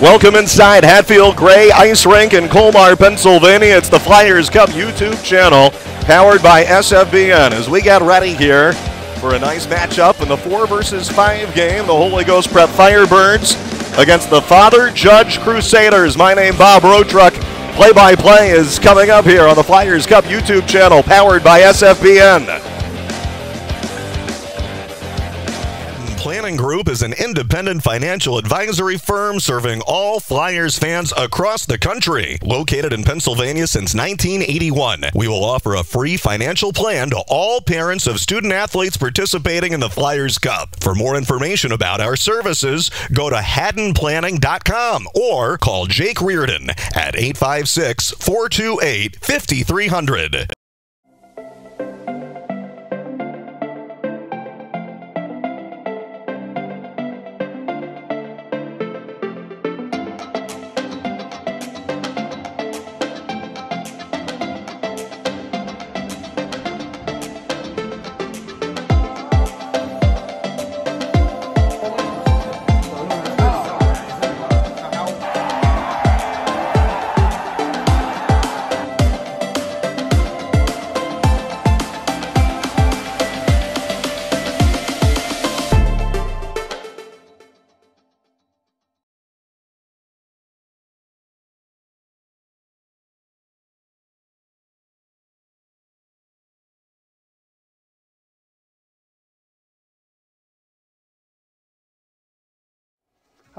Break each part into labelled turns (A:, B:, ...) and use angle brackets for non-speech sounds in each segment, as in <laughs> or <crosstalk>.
A: Welcome inside Hatfield Gray Ice Rink in Colmar, Pennsylvania. It's the Flyers Cup YouTube channel powered by SFBN as we get ready here for a nice matchup in the 4 versus 5 game. The Holy Ghost Prep Firebirds against the Father Judge Crusaders. My name Bob Rotruck. Play by play is coming up here on the Flyers Cup YouTube channel powered by SFBN. Independent financial advisory firm serving all Flyers fans across the country. Located in Pennsylvania since 1981, we will offer a free financial plan to all parents of student athletes participating in the Flyers Cup. For more information about our services, go to haddonplanning.com or call Jake Reardon at 856 428 5300.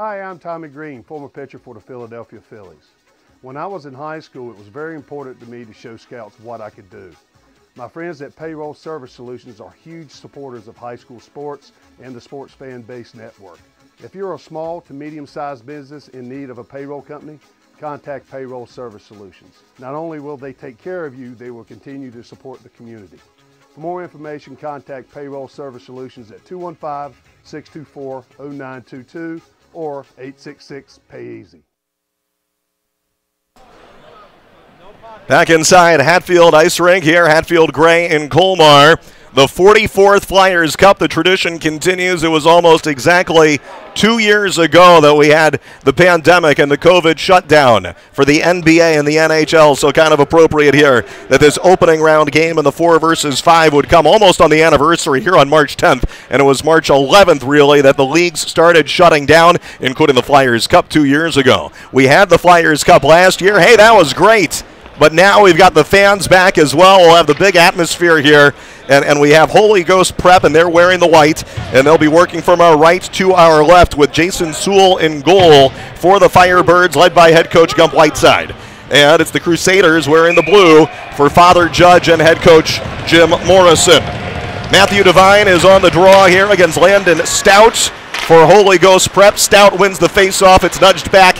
B: Hi, I'm Tommy Greene, former pitcher for the Philadelphia Phillies. When I was in high school, it was very important to me to show scouts what I could do. My friends at Payroll Service Solutions are huge supporters of high school sports and the Sports Fan Base Network. If you're a small to medium-sized business in need of a payroll company, contact Payroll Service Solutions. Not only will they take care of you, they will continue to support the community. For more information, contact Payroll Service Solutions at 215-624-0922 or 866 Pay Easy.
A: Back inside Hatfield Ice Rink here, Hatfield Gray in Colmar. The 44th Flyers Cup, the tradition continues. It was almost exactly two years ago that we had the pandemic and the COVID shutdown for the NBA and the NHL, so kind of appropriate here that this opening round game in the 4 versus 5 would come almost on the anniversary here on March 10th, and it was March 11th, really, that the leagues started shutting down, including the Flyers Cup two years ago. We had the Flyers Cup last year. Hey, that was great. But now we've got the fans back as well. We'll have the big atmosphere here. And, and we have Holy Ghost Prep, and they're wearing the white. And they'll be working from our right to our left with Jason Sewell in goal for the Firebirds, led by head coach Gump Whiteside. And it's the Crusaders wearing the blue for Father Judge and head coach Jim Morrison. Matthew Devine is on the draw here against Landon Stout for Holy Ghost Prep. Stout wins the face-off. It's nudged back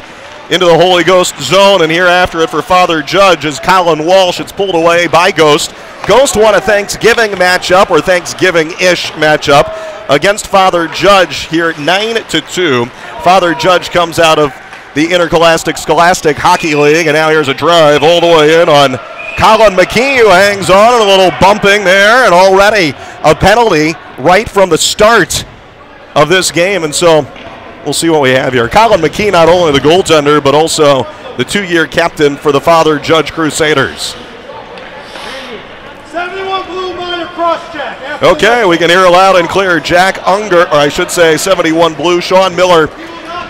A: into the Holy Ghost zone, and here after it for Father Judge is Colin Walsh. It's pulled away by Ghost. Ghost won a Thanksgiving matchup or Thanksgiving-ish matchup against Father Judge here 9 to 2. Father Judge comes out of the Interscholastic Scholastic Hockey League, and now here's a drive all the way in on Colin McKee, who hangs on, and a little bumping there, and already a penalty right from the start of this game, and so we'll see what we have here. Colin McKee, not only the goaltender, but also the two year captain for the Father Judge Crusaders.
C: 71 blue minor cross check.
A: Okay, we can hear loud and clear. Jack Unger, or I should say 71 blue. Sean Miller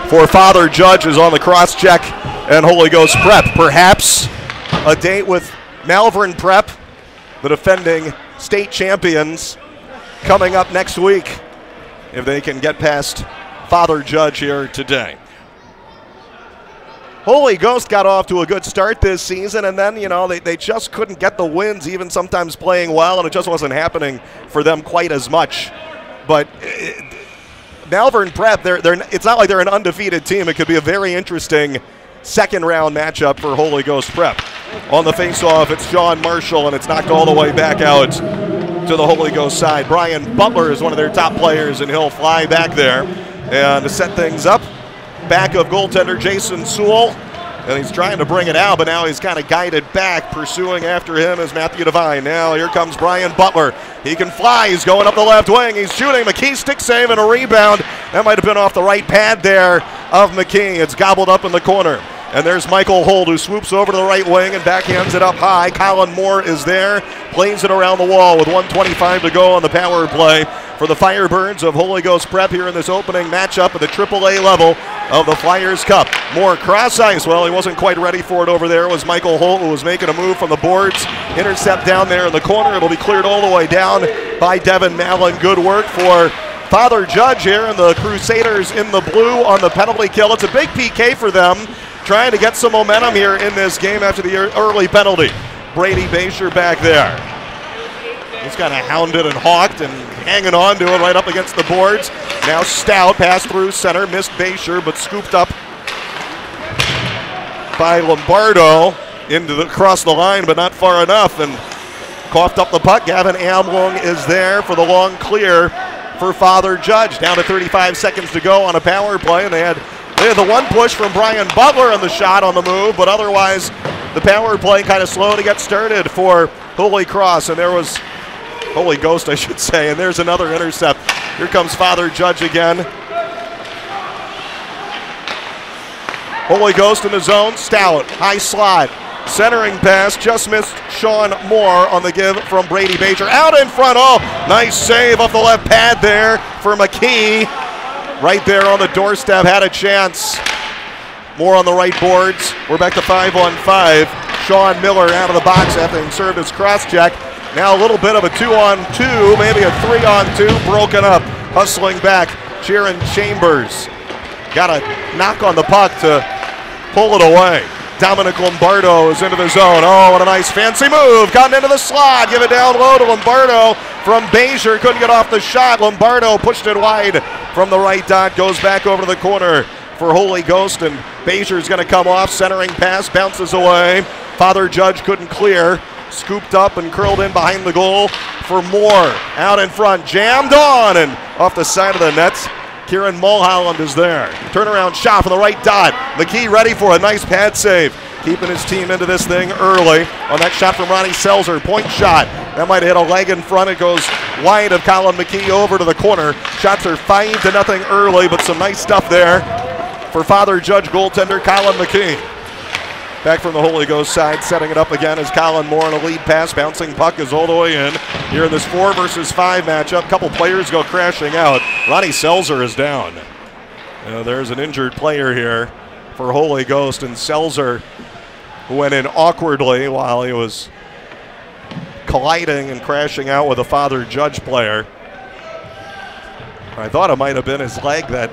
A: for Father Judge is on the cross check and Holy Ghost Prep. Perhaps a date with Malvern Prep, the defending state champions, coming up next week if they can get past Father Judge here today. Holy Ghost got off to a good start this season, and then, you know, they, they just couldn't get the wins, even sometimes playing well, and it just wasn't happening for them quite as much. But it, Malvern Prep, they're, they're, it's not like they're an undefeated team. It could be a very interesting second round matchup for Holy Ghost Prep. On the face-off, it's John Marshall, and it's knocked all the way back out to the Holy Ghost side. Brian Butler is one of their top players, and he'll fly back there and to set things up. Back of goaltender Jason Sewell. And he's trying to bring it out, but now he's kind of guided back. Pursuing after him is Matthew Devine. Now here comes Brian Butler. He can fly. He's going up the left wing. He's shooting. McKee stick save and a rebound. That might have been off the right pad there of McKee. It's gobbled up in the corner. And there's Michael Holt who swoops over to the right wing and backhands it up high. Colin Moore is there, plays it around the wall with 125 to go on the power play for the Firebirds of Holy Ghost Prep here in this opening matchup at the AAA level of the Flyers Cup. Moore cross ice. Well, he wasn't quite ready for it over there. It was Michael Holt who was making a move from the boards. Intercept down there in the corner. It'll be cleared all the way down by Devin Mallon. Good work for Father Judge here and the Crusaders in the blue on the penalty kill. It's a big PK for them, trying to get some momentum here in this game after the early penalty. Brady Basher back there. He's kind of hounded and hawked and hanging on to it right up against the boards. Now Stout passed through center, missed Basher, but scooped up by Lombardo into the across the line, but not far enough, and coughed up the puck. Gavin Amlung is there for the long clear for Father Judge. Down to 35 seconds to go on a power play, and they had they had the one push from Brian Butler on the shot on the move, but otherwise the power play kind of slow to get started for Holy Cross, and there was Holy Ghost, I should say, and there's another intercept. Here comes Father Judge again. Holy Ghost in the zone, Stout, high slot, Centering pass just missed Sean Moore on the give from Brady Baker. Out in front. Oh, nice save off the left pad there for McKee. Right there on the doorstep, had a chance. More on the right boards. We're back to five on five. Sean Miller out of the box after having served his cross check. Now a little bit of a two on two, maybe a three on two, broken up. Hustling back, Sharon Chambers. Got a knock on the puck to pull it away. Dominic Lombardo is into the zone. Oh, what a nice fancy move. Gotten into the slot. Give it down low to Lombardo from Bazier. Couldn't get off the shot. Lombardo pushed it wide from the right dot. Goes back over to the corner for Holy Ghost. And Bazier's going to come off. Centering pass. Bounces away. Father Judge couldn't clear. Scooped up and curled in behind the goal for Moore. Out in front. Jammed on and off the side of the net. Kieran Mulholland is there. Turnaround shot from the right dot. McKee ready for a nice pad save. Keeping his team into this thing early on that shot from Ronnie Selzer. Point shot. That might hit a leg in front. It goes wide of Colin McKee over to the corner. Shots are five to nothing early, but some nice stuff there for Father Judge goaltender Colin McKee. Back from the Holy Ghost side, setting it up again as Colin Moore in a lead pass. Bouncing puck is all the way in. Here in this four versus five matchup, couple players go crashing out. Ronnie Selzer is down. Uh, there's an injured player here for Holy Ghost, and Selzer went in awkwardly while he was colliding and crashing out with a Father Judge player. I thought it might have been his leg that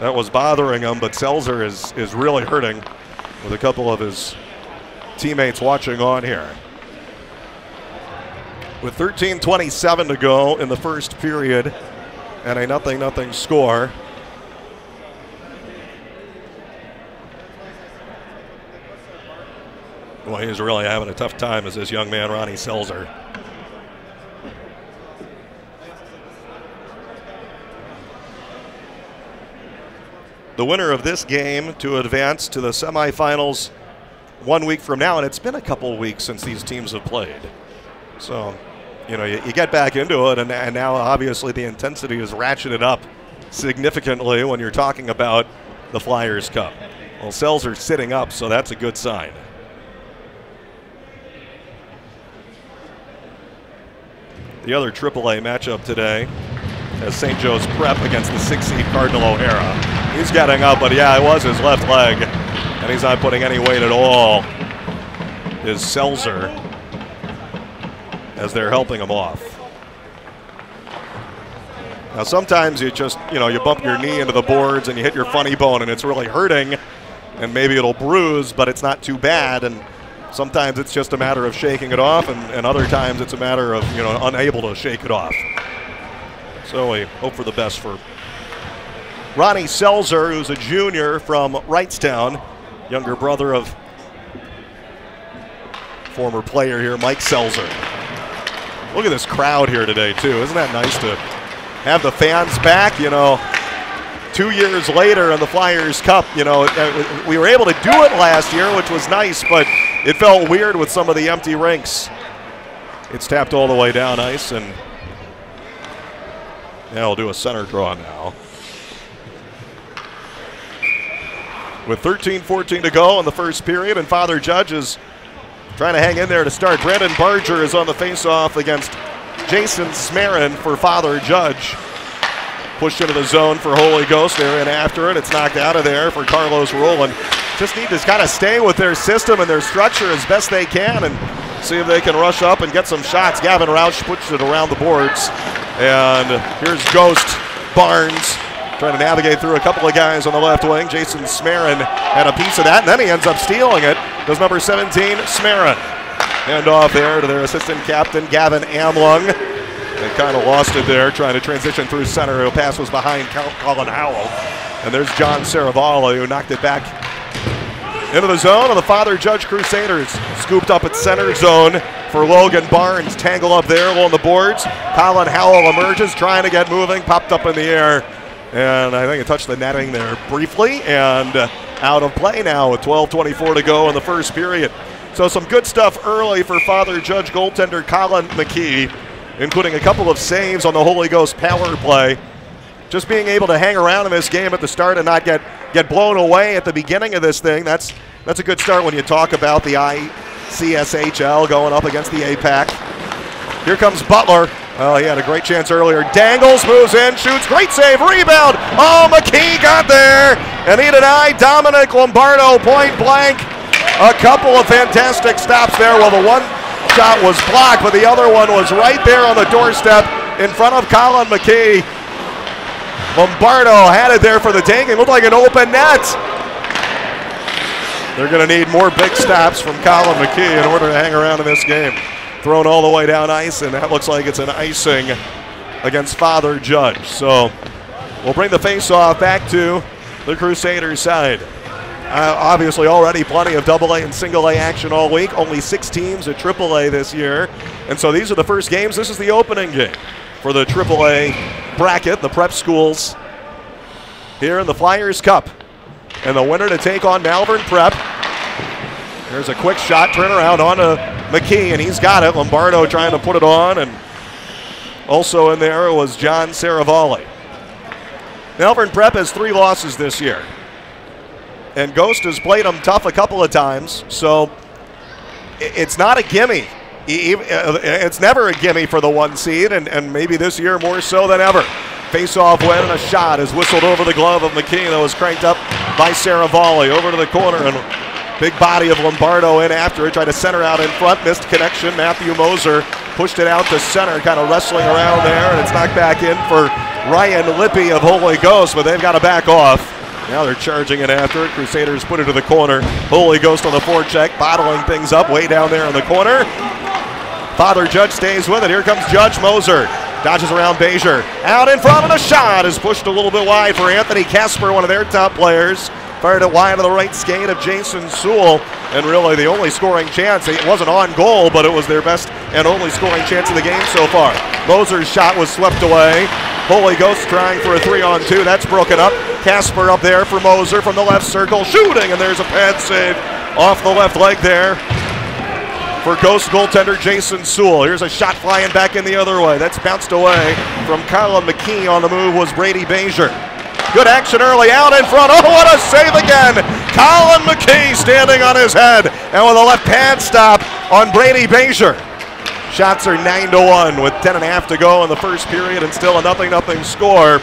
A: that was bothering him, but Selzer is is really hurting with a couple of his teammates watching on here. With 13:27 to go in the first period and a nothing nothing score. Well, he's really having a tough time as this young man, Ronnie Selzer. The winner of this game to advance to the semifinals one week from now. And it's been a couple weeks since these teams have played. So, you know, you, you get back into it, and, and, now obviously the intensity is ratcheted up significantly when you're talking about the Flyers Cup. Well, Selzer sitting up, so that's a good sign. The other AAA matchup today as St. Joe's prep against the six seed Cardinal O'Hara. He's getting up, but yeah, it was his left leg, and he's not putting any weight at all. Is Selzer as they're helping him off. Now sometimes you just, you know, you bump your knee into the boards and you hit your funny bone and it's really hurting and maybe it'll bruise, but it's not too bad and sometimes it's just a matter of shaking it off and, and other times it's a matter of, you know, unable to shake it off. So we hope for the best for Ronnie Selzer, who's a junior from Wrightstown, younger brother of former player here, Mike Selzer. Look at this crowd here today, too. Isn't that nice to have the fans back? You know, two years later in the Flyers Cup, you know, we were able to do it last year, which was nice, but it felt weird with some of the empty rinks. It's tapped all the way down ice, and yeah, we'll do a center draw now. With 13-14 to go in the first period, and Father Judge is trying to hang in there to start. Brandon Barger is on the face-off against Jason Smarin for Father Judge. Pushed into the zone for Holy Ghost. They're in after it. It's knocked out of there for Carlos Rowland. Just need to kind of stay with their system and their structure as best they can and see if they can rush up and get some shots. Gavin Roush puts it around the boards. And here's Ghost Barnes trying to navigate through a couple of guys on the left wing. Jason Smarin had a piece of that, and then he ends up stealing it. Does number 17, Smarin. Hand off there to their assistant captain, Gavin Amlung. They kind of lost it there, trying to transition through center. The pass was behind Colin Howell. And there's John Saravalli who knocked it back into the zone, and the Father Judge Crusaders scooped up at center zone for Logan Barnes. Tangle up there along the boards. Colin Howell emerges, trying to get moving, popped up in the air. And I think it touched the netting there briefly and uh, out of play now with 12.24 to go in the first period. So some good stuff early for Father Judge goaltender Colin McKee, including a couple of saves on the Holy Ghost power play. Just being able to hang around in this game at the start and not get, get blown away at the beginning of this thing, that's, that's a good start when you talk about the ICSHL going up against the APAC. Here comes Butler. Oh, he had a great chance earlier. Dangles, moves in, shoots, great save, rebound. Oh, McKee got there. And he denied Dominic Lombardo point blank. A couple of fantastic stops there. Well, the one shot was blocked, but the other one was right there on the doorstep in front of Colin McKee. Lombardo had it there for the tank. It looked like an open net. They're going to need more big stops from Colin McKee in order to hang around in this game thrown all the way down ice, and that looks like it's an icing against Father Judge. So we'll bring the face-off back to the Crusaders side. Uh, obviously, already plenty of double A and single A action all week. Only six teams at triple A this year. And so these are the first games. This is the opening game for the triple A bracket, the prep schools here in the Flyers Cup. And the winner to take on Malvern Prep. There's a quick shot, turnaround onto McKee, and he's got it. Lombardo trying to put it on, and also in there was John Saravalli. Malvern Prep has three losses this year, and Ghost has played them tough a couple of times, so it's not a gimme. Uh, it's never a gimme for the one seed, and, and maybe this year more so than ever. Face-off win and a shot is whistled over the glove of McKee that was cranked up by Saravalli over to the corner and Big body of Lombardo in after it, tried to center out in front, missed connection. Matthew Moser pushed it out to center, kind of wrestling around there, and it's knocked back in for Ryan Lippy of Holy Ghost, but they've got to back off. Now they're charging it after it. Crusaders put it to the corner. Holy Ghost on the forecheck, bottling things up way down there in the corner. Father Judge stays with it. Here comes Judge Moser. Dodges around Bezier. Out in front, and a shot is pushed a little bit wide for Anthony Casper, one of their top players. Fired it wide to the right skate of Jason Sewell. And really the only scoring chance, it wasn't on goal, but it was their best and only scoring chance of the game so far. Moser's shot was swept away. Holy Ghost trying for a three on two. That's broken up. Casper up there for Moser from the left circle, shooting, and there's a pad save off the left leg there for Ghost goaltender Jason Sewell. Here's a shot flying back in the other way. That's bounced away from Colin McKee on the move was Brady Bezier. Good action early out in front. Oh, what a save again. Colin McKee standing on his head. And with a left pad stop on Brady Bezier. Shots are 9 to 1 with 10 and a half to go in the first period and still a nothing nothing score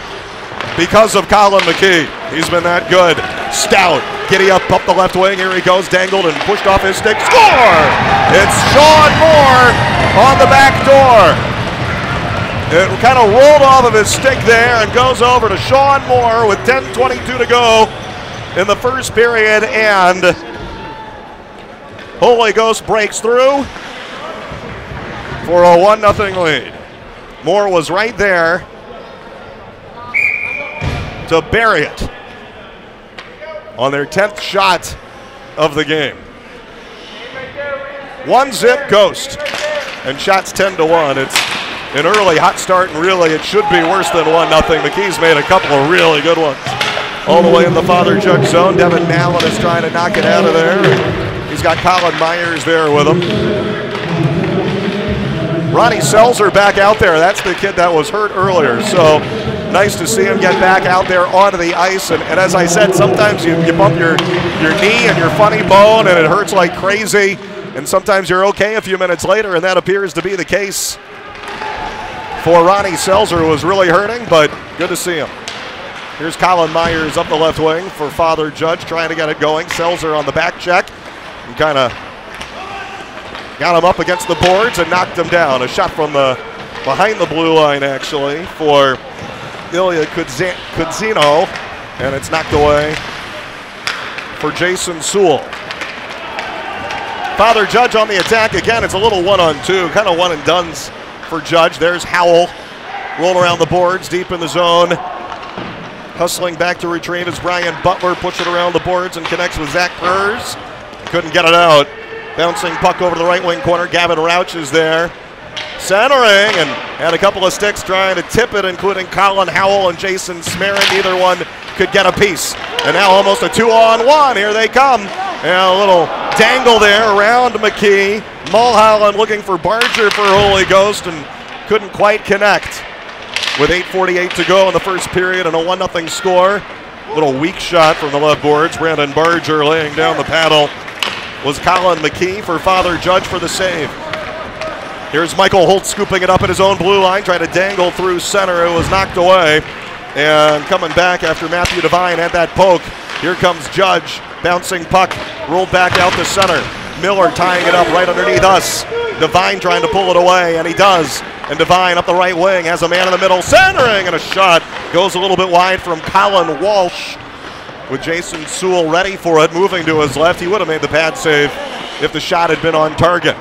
A: because of Colin McKee. He's been that good. Stout, giddy up up the left wing. Here he goes, dangled and pushed off his stick. Score! It's Sean Moore on the back door. It kind of rolled off of his stick there and goes over to Sean Moore with 10.22 to go in the first period. And Holy Ghost breaks through for a 1 0 lead. Moore was right there to bury it on their 10th shot of the game. One zip ghost and shots 10 to 1. It's an early hot start, and really it should be worse than 1 nothing. McKee's made a couple of really good ones. All the way in the Father Judge zone. Devin Mallon is trying to knock it out of there. He's got Colin Myers there with him. Ronnie Selzer back out there. That's the kid that was hurt earlier. So nice to see him get back out there onto the ice. And, and as I said, sometimes you, you bump your, your knee and your funny bone and it hurts like crazy. And sometimes you're okay a few minutes later, and that appears to be the case for Ronnie Selzer, who was really hurting, but good to see him. Here's Colin Myers up the left wing for Father Judge, trying to get it going. Selzer on the back check and kind of got him up against the boards and knocked him down. A shot from the behind the blue line, actually, for Ilya Kudzino, and it's knocked away for Jason Sewell. Father Judge on the attack again. It's a little one on two, kind of one and duns for Judge. There's Howell. Roll around the boards, deep in the zone. Hustling back to retrieve as Brian Butler puts it around the boards and connects with Zach Pers. Couldn't get it out. Bouncing puck over to the right wing corner. Gavin Rouch is there. Centering and had a couple of sticks trying to tip it, including Colin Howell and Jason Smarin. Neither one could get a piece. And now almost a two on one. Here they come. And a little dangle there around McKee. Mulholland looking for Barger for Holy Ghost and couldn't quite connect. With 8.48 to go in the first period and a 1 0 score. Little weak shot from the left boards. Brandon Barger laying down the paddle was Colin McKee for Father Judge for the save. Here's Michael Holt scooping it up at his own blue line, trying to dangle through center. It was knocked away. And coming back after Matthew Devine had that poke. Here comes Judge, bouncing puck, rolled back out to center. Miller tying it up right underneath us. Devine trying to pull it away, and he does. And Devine up the right wing has a man in the middle, centering, and a shot goes a little bit wide from Colin Walsh. With Jason Sewell ready for it, moving to his left, he would have made the pad save if the shot had been on target.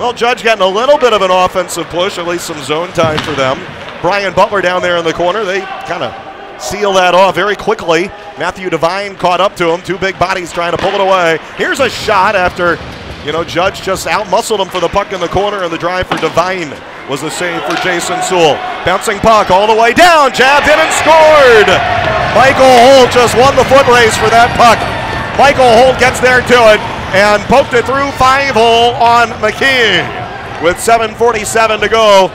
A: Well, Judge getting a little bit of an offensive push, at least some zone time for them. Brian Butler down there in the corner, they kind of seal that off very quickly. Matthew Devine caught up to him. Two big bodies trying to pull it away. Here's a shot after, you know, Judge just outmuscled him for the puck in the corner, and the drive for Devine was the save for Jason Sewell. Bouncing puck all the way down, jabbed in and scored. Michael Holt just won the foot race for that puck. Michael Holt gets there to it and poked it through five hole on McKee with 7.47 to go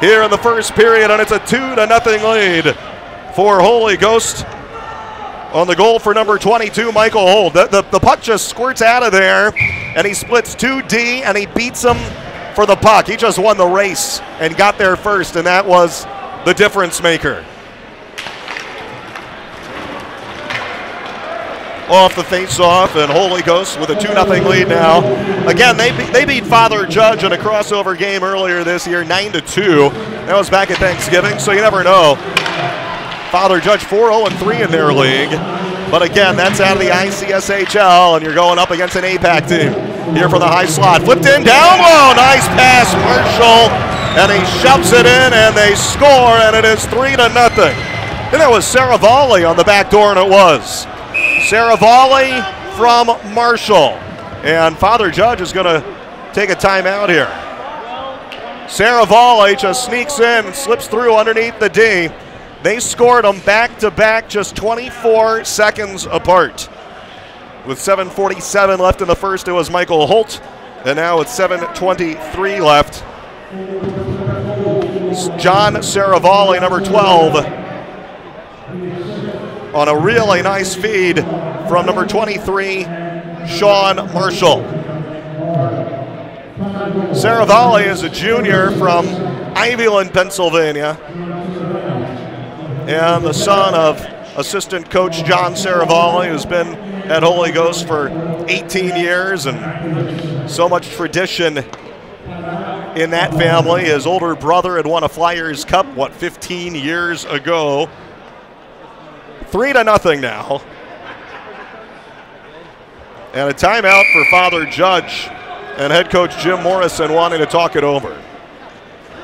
A: here in the first period, and it's a two to nothing lead for Holy Ghost on the goal for number 22, Michael Holt. The, the, the puck just squirts out of there, and he splits 2D, and he beats him for the puck. He just won the race and got there first, and that was the difference maker. Off the face-off, and Holy Ghost with a 2 0 lead now. Again, they, they beat Father Judge in a crossover game earlier this year, 9 to 2. That was back at Thanksgiving, so you never know. Father Judge 4 0 3 in their league. But again, that's out of the ICSHL, and you're going up against an APAC team. Here for the high slot. Flipped in, down low. Nice pass, Marshall. And he shoves it in, and they score, and it is 3 to nothing. And that was Saravalli on the back door, and it was. Saravalli from Marshall. And Father Judge is going to take a timeout here. Saravalli just sneaks in and slips through underneath the D. They scored them back to back just 24 seconds apart. With 7.47 left in the first, it was Michael Holt. And now with 7.23 left, John Saravalli, number 12, on a really nice feed from number 23, Sean Marshall. Saravalli is a junior from Ivyland, Pennsylvania and the son of assistant coach John Saravalli, who's been at Holy Ghost for 18 years and so much tradition in that family. His older brother had won a Flyers Cup, what, 15 years ago. Three to nothing now. And a timeout for Father Judge and head coach Jim Morrison wanting to talk it over.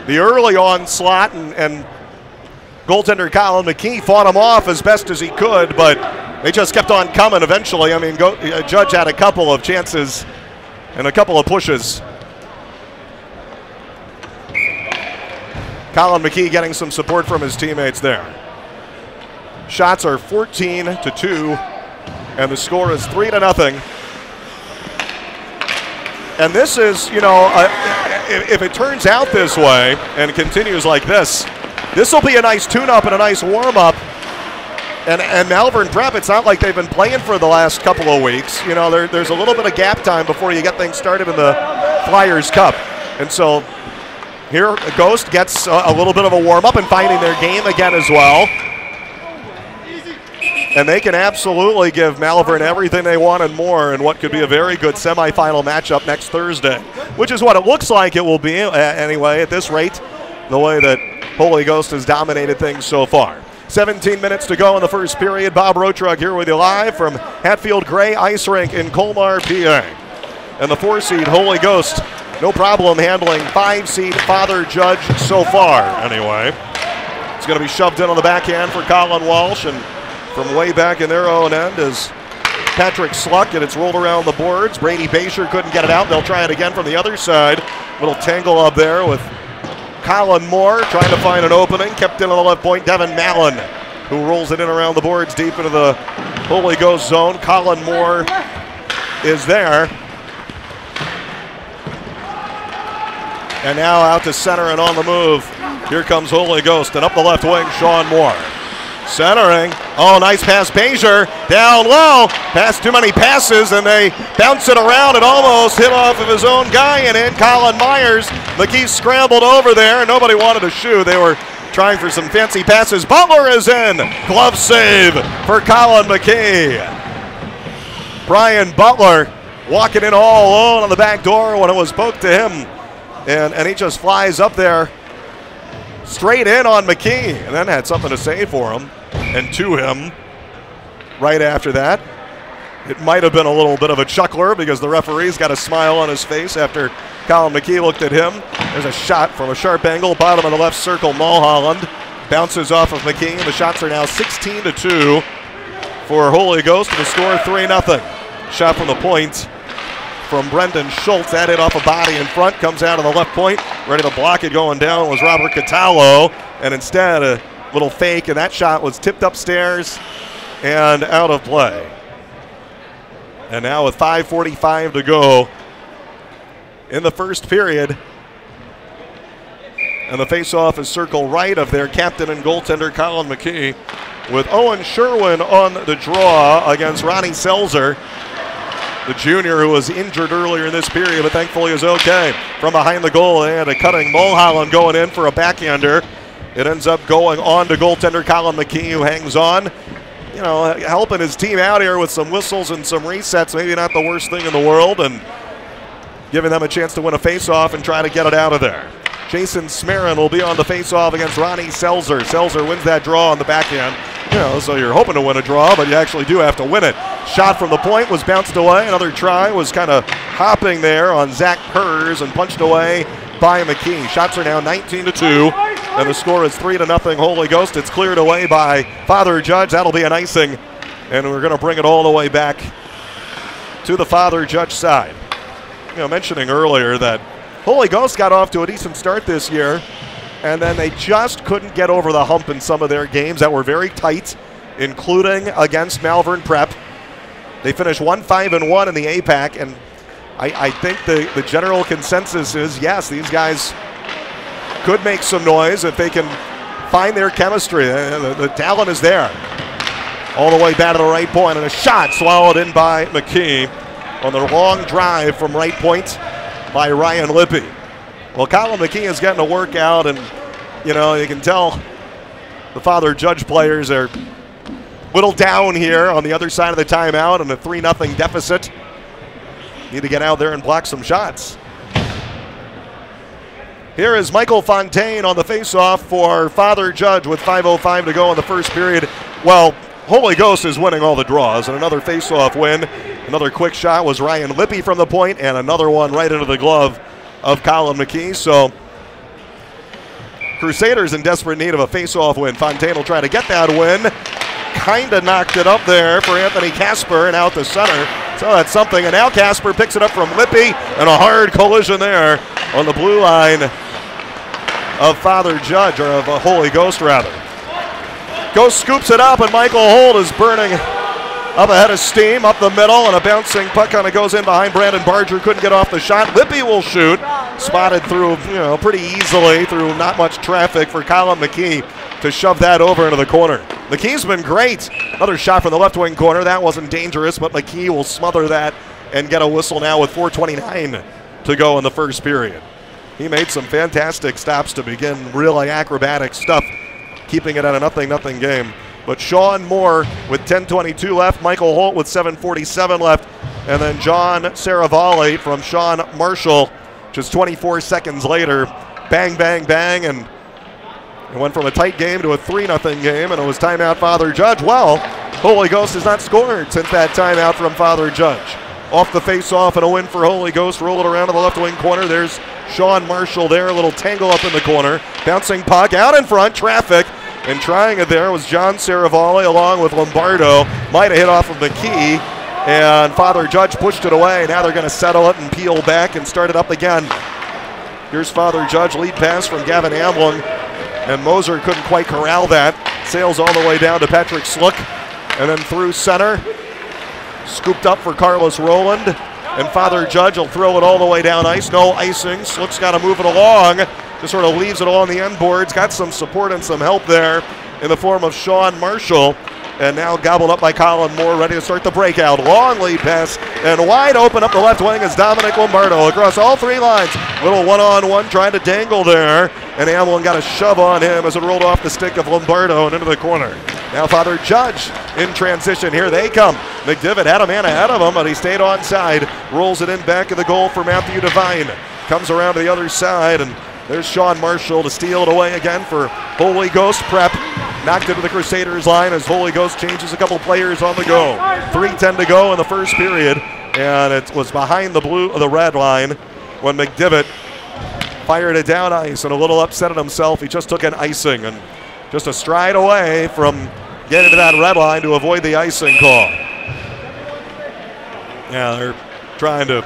A: The early onslaught and, and goaltender Colin McKee fought him off as best as he could, but they just kept on coming eventually. I mean, go, uh, Judge had a couple of chances and a couple of pushes. Colin McKee getting some support from his teammates there. Shots are 14 to 2, and the score is 3 to nothing. And this is, you know, if, if it turns out this way and continues like this, this will be a nice tune-up and a nice warm-up. And, and Malvern Prep, it's not like they've been playing for the last couple of weeks. You know, there, there's a little bit of gap time before you get things started in the Flyers Cup. And so here, Ghost gets a, a little bit of a warm-up and finding their game again as well. And they can absolutely give Malvern everything they want and more in what could be a very good semifinal matchup next Thursday, which is what it looks like it will be uh, anyway at this rate, the way that Holy Ghost has dominated things so far. 17 minutes to go in the first period. Bob Rotruck here with you live from Hatfield Gray Ice Rink in Colmar, PA. And the four seed Holy Ghost, no problem handling five seed Father Judge so far, anyway. It's going to be shoved in on the backhand for Colin Walsh and from way back in their own end is Patrick Sluck, and it's rolled around the boards. Brady Basher couldn't get it out. They'll try it again from the other side. Little tangle up there with Colin Moore trying to find an opening. Kept in on the left point, Devin Mallon, who rolls it in around the boards deep into the Holy Ghost zone. Colin Moore is there. And now out to center and on the move. Here comes Holy Ghost, and up the left wing, Sean Moore. Centering. Oh, nice pass. Bezier down low. Passed too many passes, and they bounce it around and almost hit off of his own guy and in. Colin Myers. McKee scrambled over there. Nobody wanted to shoot. They were trying for some fancy passes. Butler is in. Glove save for Colin McKee. Brian Butler walking in all alone on the back door when it was poked to him. And, and he just flies up there straight in on McKee, and then had something to say for him and to him right after that. It might have been a little bit of a chuckler because the referee's got a smile on his face after Colin McKee looked at him. There's a shot from a sharp angle, bottom of the left circle, Mulholland. Bounces off of McKee, and the shots are now 16 to 2 for Holy Ghost, the score 3 0. Shot from the point from Brendan Schultz. That hit off a body in front, comes out of the left point. Ready to block it going down was Robert Catallo, and instead a little fake, and that shot was tipped upstairs and out of play. And now with 5.45 to go in the first period, and the faceoff is circle right of their captain and goaltender Colin McKee, with Owen Sherwin on the draw against Ronnie Selzer the junior who was injured earlier in this period, but thankfully is okay. From behind the goal, and a cutting Mulholland going in for a backhander. It ends up going on to goaltender Colin McKee, who hangs on. You know, helping his team out here with some whistles and some resets. Maybe not the worst thing in the world, and giving them a chance to win a faceoff and try to get it out of there. Jason Smarin will be on the faceoff against Ronnie Selzer. Selzer wins that draw on the backhand. You know, so you're hoping to win a draw, but you actually do have to win it. Shot from the point was bounced away. Another try was kind of hopping there on Zach Purrs and punched away by McKee. Shots are now 19 to 2, and the score is 3 to nothing. Holy Ghost. It's cleared away by Father Judge. That'll be an icing, and we're going to bring it all the way back to the Father Judge side. You know, mentioning earlier that Holy Ghost got off to a decent start this year and then they just couldn't get over the hump in some of their games that were very tight, including against Malvern Prep. They finished 1 5 and 1 in the APAC, and I, I think the, the general consensus is yes, these guys could make some noise if they can find their chemistry. Uh, the, the talent is there. All the way back to the right point. and a shot swallowed in by McKee on the long drive from right point by Ryan Lippy. Well, Colin McKee is getting a workout, and, you know, you can tell the father judge players are a little down here on the other side of the timeout and a 3 0 deficit. Need to get out there and block some shots. Here is Michael Fontaine on the faceoff for Father Judge with 5.05 to go in the first period. Well, Holy Ghost is winning all the draws, and another faceoff win. Another quick shot was Ryan Lippy from the point, and another one right into the glove of Colin McKee. So Crusaders in desperate need of a face-off win. Fontaine will try to get that win. Kind of knocked it up there for Anthony Casper and out the center. So that's something. And now Casper picks it up from Lippy and a hard collision there on the blue line of Father Judge, or of a Holy Ghost rather. Ghost scoops it up and Michael Holt is burning up ahead of Steam, up the middle, and a bouncing puck kind of goes in behind Brandon Barger. Couldn't get off the shot. Lippy will shoot. spotted through, you know, pretty easily through not much traffic for Colin McKee to shove that over into the corner. McKee's been great. Another shot from the left wing corner. That wasn't dangerous, but McKee will smother that and get a whistle now with 4.29 to go in the first period. He made some fantastic stops to begin really acrobatic stuff, keeping it at a nothing nothing game. But Sean Moore with 10:22 left, Michael Holt with 7:47 left, and then John Saravalli from Sean Marshall, just 24 seconds later, bang, bang, bang, and it went from a tight game to a 3 0 game, and it was timeout Father Judge. Well, Holy Ghost has not scored since that timeout from Father Judge. Off the face-off and a win for Holy Ghost. Roll it around to the left wing corner. There's Sean Marshall there, a little tangle up in the corner. Bouncing puck out in front, traffic. And trying it there was John Saravalli along with Lombardo. Might have hit off of McKee. And Father Judge pushed it away. Now they're going to settle it and peel back and start it up again. Here's Father Judge, lead pass from Gavin Amlung. And Moser couldn't quite corral that. Sails all the way down to Patrick Slook. And then through center. Scooped up for Carlos Rowland. And Father Judge will throw it all the way down ice. No icing. Slook's got to move it along. Just sort of leaves it all on the end boards. Got some support and some help there in the form of Sean Marshall. And now gobbled up by Colin Moore, ready to start the breakout. Long lead pass and wide open up the left wing is Dominic Lombardo across all three lines. Little one on one trying to dangle there. And Amlung got a shove on him as it rolled off the stick of Lombardo and into the corner. Now Father Judge in transition. Here they come. McDivitt had a man ahead of him, but he stayed on side. Rolls it in back of the goal for Matthew Devine. Comes around to the other side, and there's Sean Marshall to steal it away again for Holy Ghost prep. Knocked into the Crusaders line as Holy Ghost changes a couple players on the go. 3:10 to go in the first period, and it was behind the blue, of the red line when McDivitt fired it down ice and a little upset at himself. He just took an icing and just a stride away from getting to that red line to avoid the icing call. Yeah, they're trying to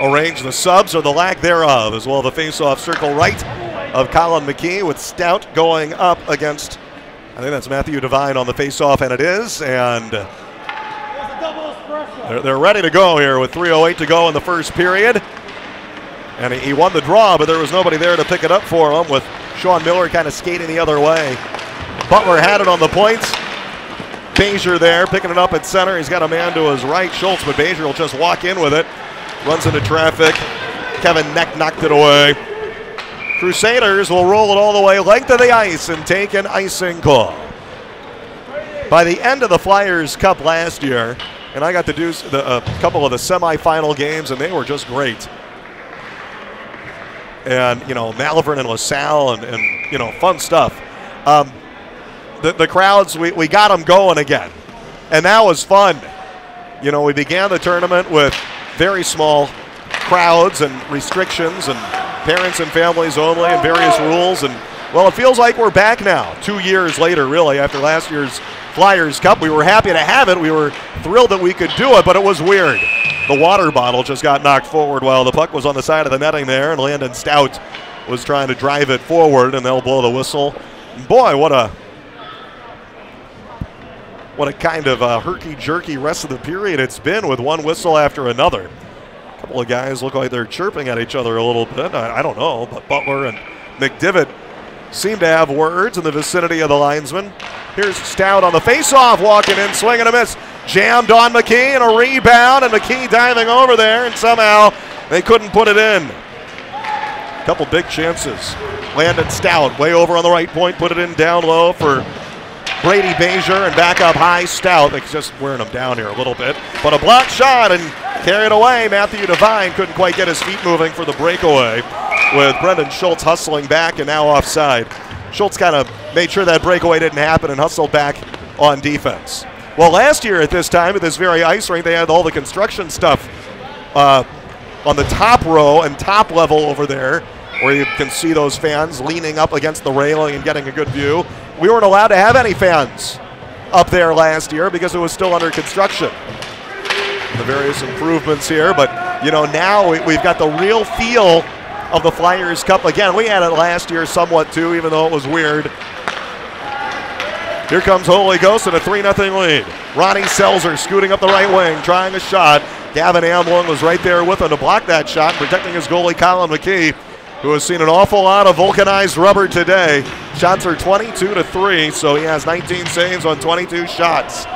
A: arrange the subs or the lack thereof as well. The face-off circle right of Colin McKee with Stout going up against, I think that's Matthew Devine on the face-off, and it is. And they're, they're ready to go here with 3.08 to go in the first period. And he, he won the draw, but there was nobody there to pick it up for him with Sean Miller kind of skating the other way. Butler had it on the points. Bezier there picking it up at center. He's got a man to his right, Schultz, but Bezier will just walk in with it. Runs into traffic. Kevin Neck knocked it away. Crusaders will roll it all the way length of the ice and take an icing call. By the end of the Flyers Cup last year, and I got to do a couple of the semifinal games, and they were just great and you know Malvern and LaSalle and, and you know fun stuff. Um, the, the crowds we, we got them going again, and that was fun. You know we began the tournament with very small crowds and restrictions and parents and families only and various rules and well it feels like we're back now. Two years later really after last year's Flyers Cup we were happy to have it. We were thrilled that we could do it but it was weird. The water bottle just got knocked forward while the puck was on the side of the netting there, and Landon Stout was trying to drive it forward, and they'll blow the whistle. Boy, what a what a kind of a herky-jerky rest of the period it's been with one whistle after another. A couple of guys look like they're chirping at each other a little bit. I, I don't know, but Butler and McDivitt seem to have words in the vicinity of the linesman. Here's Stout on the face-off, walking in, swinging a miss. Jammed on McKee and a rebound, and McKee diving over there, and somehow they couldn't put it in. A Couple big chances. Landon Stout way over on the right point, put it in down low for Brady Bezier, and back up high Stout. They're just wearing them down here a little bit. But a block shot and carried away. Matthew Devine couldn't quite get his feet moving for the breakaway with Brendan Schultz hustling back and now offside. Schultz kind of made sure that breakaway didn't happen and hustled back on defense. Well, last year at this time, at this very ice rink, they had all the construction stuff uh, on the top row and top level over there, where you can see those fans leaning up against the railing and getting a good view. We weren't allowed to have any fans up there last year because it was still under construction. The various improvements here, but you know now we, we've got the real feel of the Flyers Cup again. We had it last year somewhat too, even though it was weird. Here comes Holy Ghost in a 3 0 lead. Ronnie Selzer scooting up the right wing, trying a shot. Gavin Amlung was right there with him to block that shot, protecting his goalie, Colin McKee, who has seen an awful lot of vulcanized rubber today. Shots are 22 to 3, so he has 19 saves on 22 shots.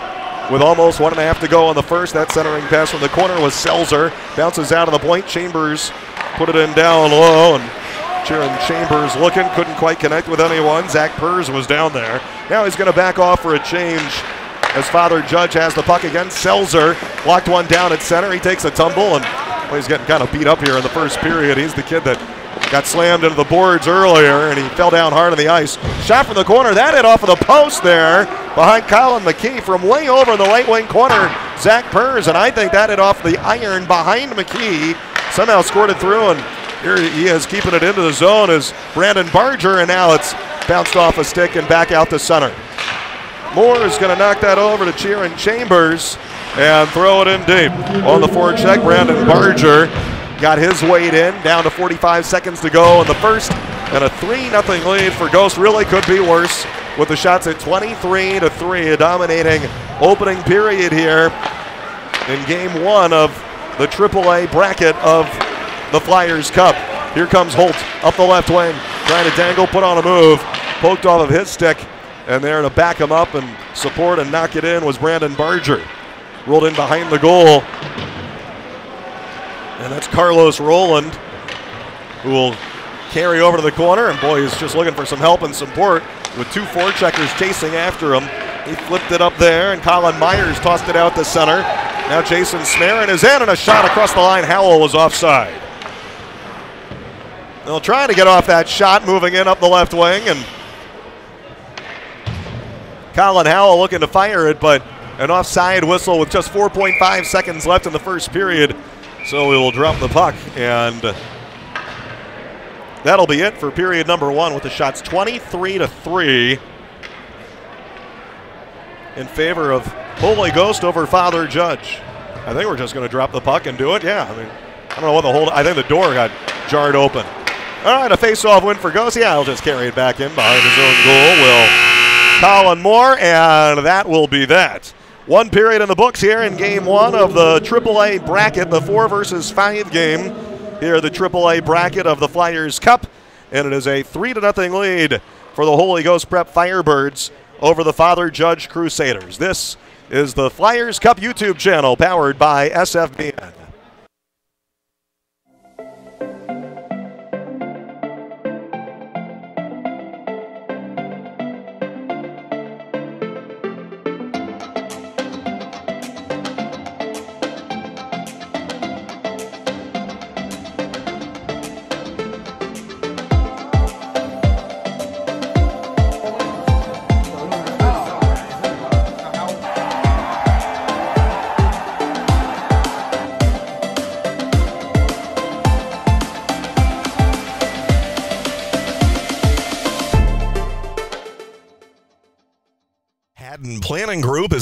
A: With almost one and a half to go on the first, that centering pass from the corner was Selzer. Bounces out of the point. Chambers put it in down low, and Sharon Chambers looking, couldn't quite connect with anyone. Zach Pers was down there. Now he's going to back off for a change as Father Judge has the puck again. Selzer blocked one down at center. He takes a tumble, and well, he's getting kind of beat up here in the first period. He's the kid that got slammed into the boards earlier, and he fell down hard on the ice. Shot from the corner. That hit off of the post there behind Colin McKee from way over in the right wing corner. Zach Pers, and I think that hit off the iron behind McKee. Somehow scored it through, and here he is keeping it into the zone as Brandon Barger, and now it's bounced off a stick and back out to center. Moore is going to knock that over to Cheerin Chambers and throw it in deep. On the forward check, Brandon Barger got his weight in, down to 45 seconds to go in the first, and a 3 0 lead for Ghost really could be worse with the shots at 23 to 3, a dominating opening period here in game one of the AAA bracket of the Flyers Cup. Here comes Holt up the left wing, trying to dangle, put on a move, poked off of his stick, and there to back him up and support and knock it in was Brandon Barger. Rolled in behind the goal. And that's Carlos Roland, who will carry over to the corner. And boy, he's just looking for some help and support with two forecheckers chasing after him. He flipped it up there, and Colin Myers tossed it out to center. Now Jason Smarin is in, and a shot across the line. Howell was offside. They'll try to get off that shot, moving in up the left wing, and Colin Howell looking to fire it, but an offside whistle with just 4.5 seconds left in the first period. So we will drop the puck, and that'll be it for period number one with the shots 23 to 3 in favor of Holy Ghost over Father Judge. I think we're just going to drop the puck and do it. Yeah, I mean, I don't know what the whole. I think the door got jarred open. All right, a face-off win for Ghost. Yeah, I'll just carry it back in behind his own goal. Will Colin Moore, and that will be that. One period in the books here in game one of the AAA bracket, the four versus five game here, the AAA bracket of the Flyers Cup, and it is a three to nothing lead for the Holy Ghost Prep Firebirds over the Father Judge Crusaders. This is the Flyers Cup YouTube channel powered by SFBN.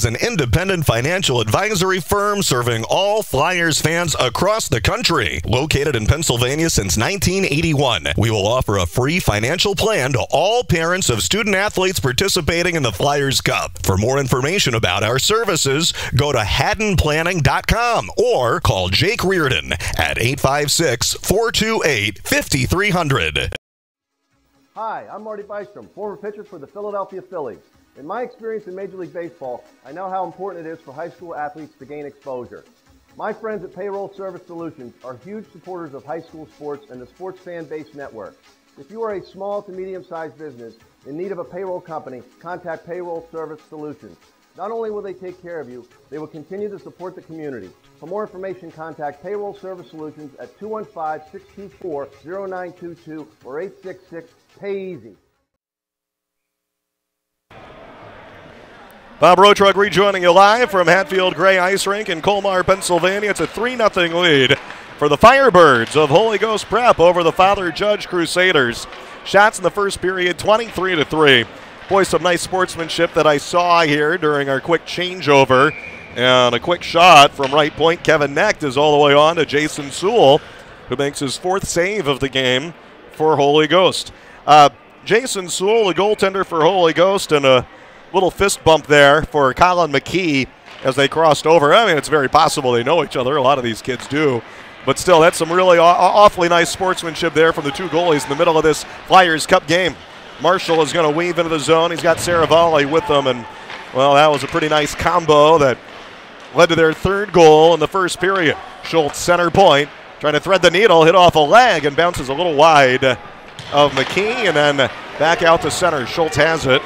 A: An independent financial advisory firm serving all Flyers fans across the country. Located in Pennsylvania since 1981, we will offer a free financial plan to all parents of student athletes participating in the Flyers Cup. For more information about our services, go to haddonplanning.com or call Jake Reardon at 856 428 5300.
D: Hi, I'm Marty Bystrom, former pitcher for the Philadelphia Phillies. In my experience in Major League Baseball, I know how important it is for high school athletes to gain exposure. My friends at Payroll Service Solutions are huge supporters of high school sports and the Sports Fan Base Network. If you are a small to medium sized business in need of a payroll company, contact Payroll Service Solutions. Not only will they take care of you, they will continue to support the community. For more information, contact Payroll Service Solutions at 215-624-0922 or 866 Pay Easy.
A: Bob Rotruck rejoining you live from Hatfield Gray Ice Rink in Colmar, Pennsylvania. It's a 3 0 lead for the Firebirds of Holy Ghost Prep over the Father Judge Crusaders. Shots in the first period 23 to 3. Boy, some nice sportsmanship that I saw here during our quick changeover. And a quick shot from right point. Kevin Necht is all the way on to Jason Sewell, who makes his fourth save of the game for Holy Ghost. Uh, Jason Sewell, the goaltender for Holy Ghost, and a little fist bump there for Colin McKee as they crossed over. I mean, it's very possible they know each other. A lot of these kids do. But still, that's some really aw- awfully nice sportsmanship there from the two goalies in the middle of this Flyers Cup game. Marshall is going to weave into the zone. He's got Saravalli with them, and well, that was a pretty nice combo that led to their third goal in the first period. Schultz center point, trying to thread the needle, hit off a leg and bounces a little wide of McKee, and then back out to center. Schultz has it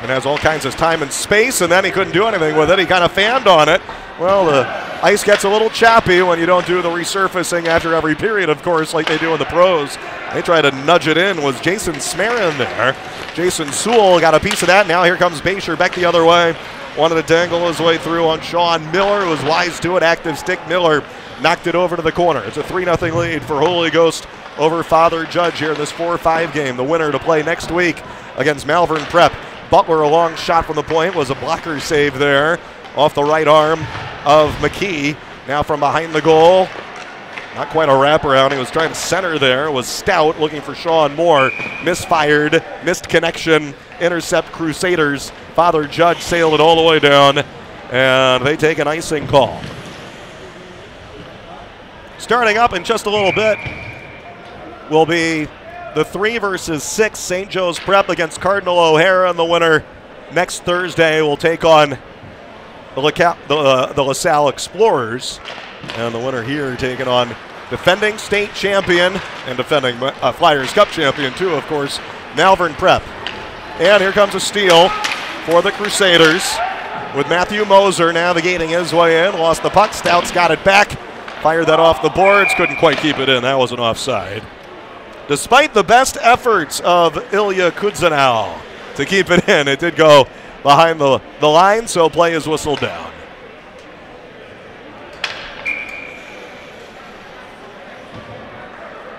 A: and has all kinds of time and space, and then he couldn't do anything with it. He kind of fanned on it. Well, the ice gets a little choppy when you don't do the resurfacing after every period, of course, like they do in the pros. They try to nudge it in. Was Jason Smarin there? Jason Sewell got a piece of that. Now here comes Bezier back the other way. Wanted to dangle his way through on Sean Miller, who was wise to it. Active stick Miller knocked it over to the corner. It's a 3 0 lead for Holy Ghost over Father Judge here in this 4 5 game. The winner to play next week against Malvern Prep. Butler, a long shot from the point, was a blocker save there off the right arm of McKee. Now from behind the goal. Not quite a wraparound. He was trying to center there. It was Stout looking for Sean Moore. Misfired, missed connection, intercept Crusaders. Father Judge sailed it all the way down, and they take an icing call. Starting up in just a little bit will be the three versus six St. Joe's Prep against Cardinal O'Hara, and the winner next Thursday will take on the, LaCa- the, uh, the LaSalle Explorers, and the winner here taking on defending state champion and defending uh, Flyers Cup champion too, of course, Malvern Prep. And here comes a steal for the Crusaders with Matthew Moser navigating his way in. Lost the puck. Stouts got it back. Fired that off the boards. Couldn't quite keep it in. That was an offside. Despite the best efforts of Ilya Kudzanow to keep it in, it did go behind the, the line, so play is whistled down.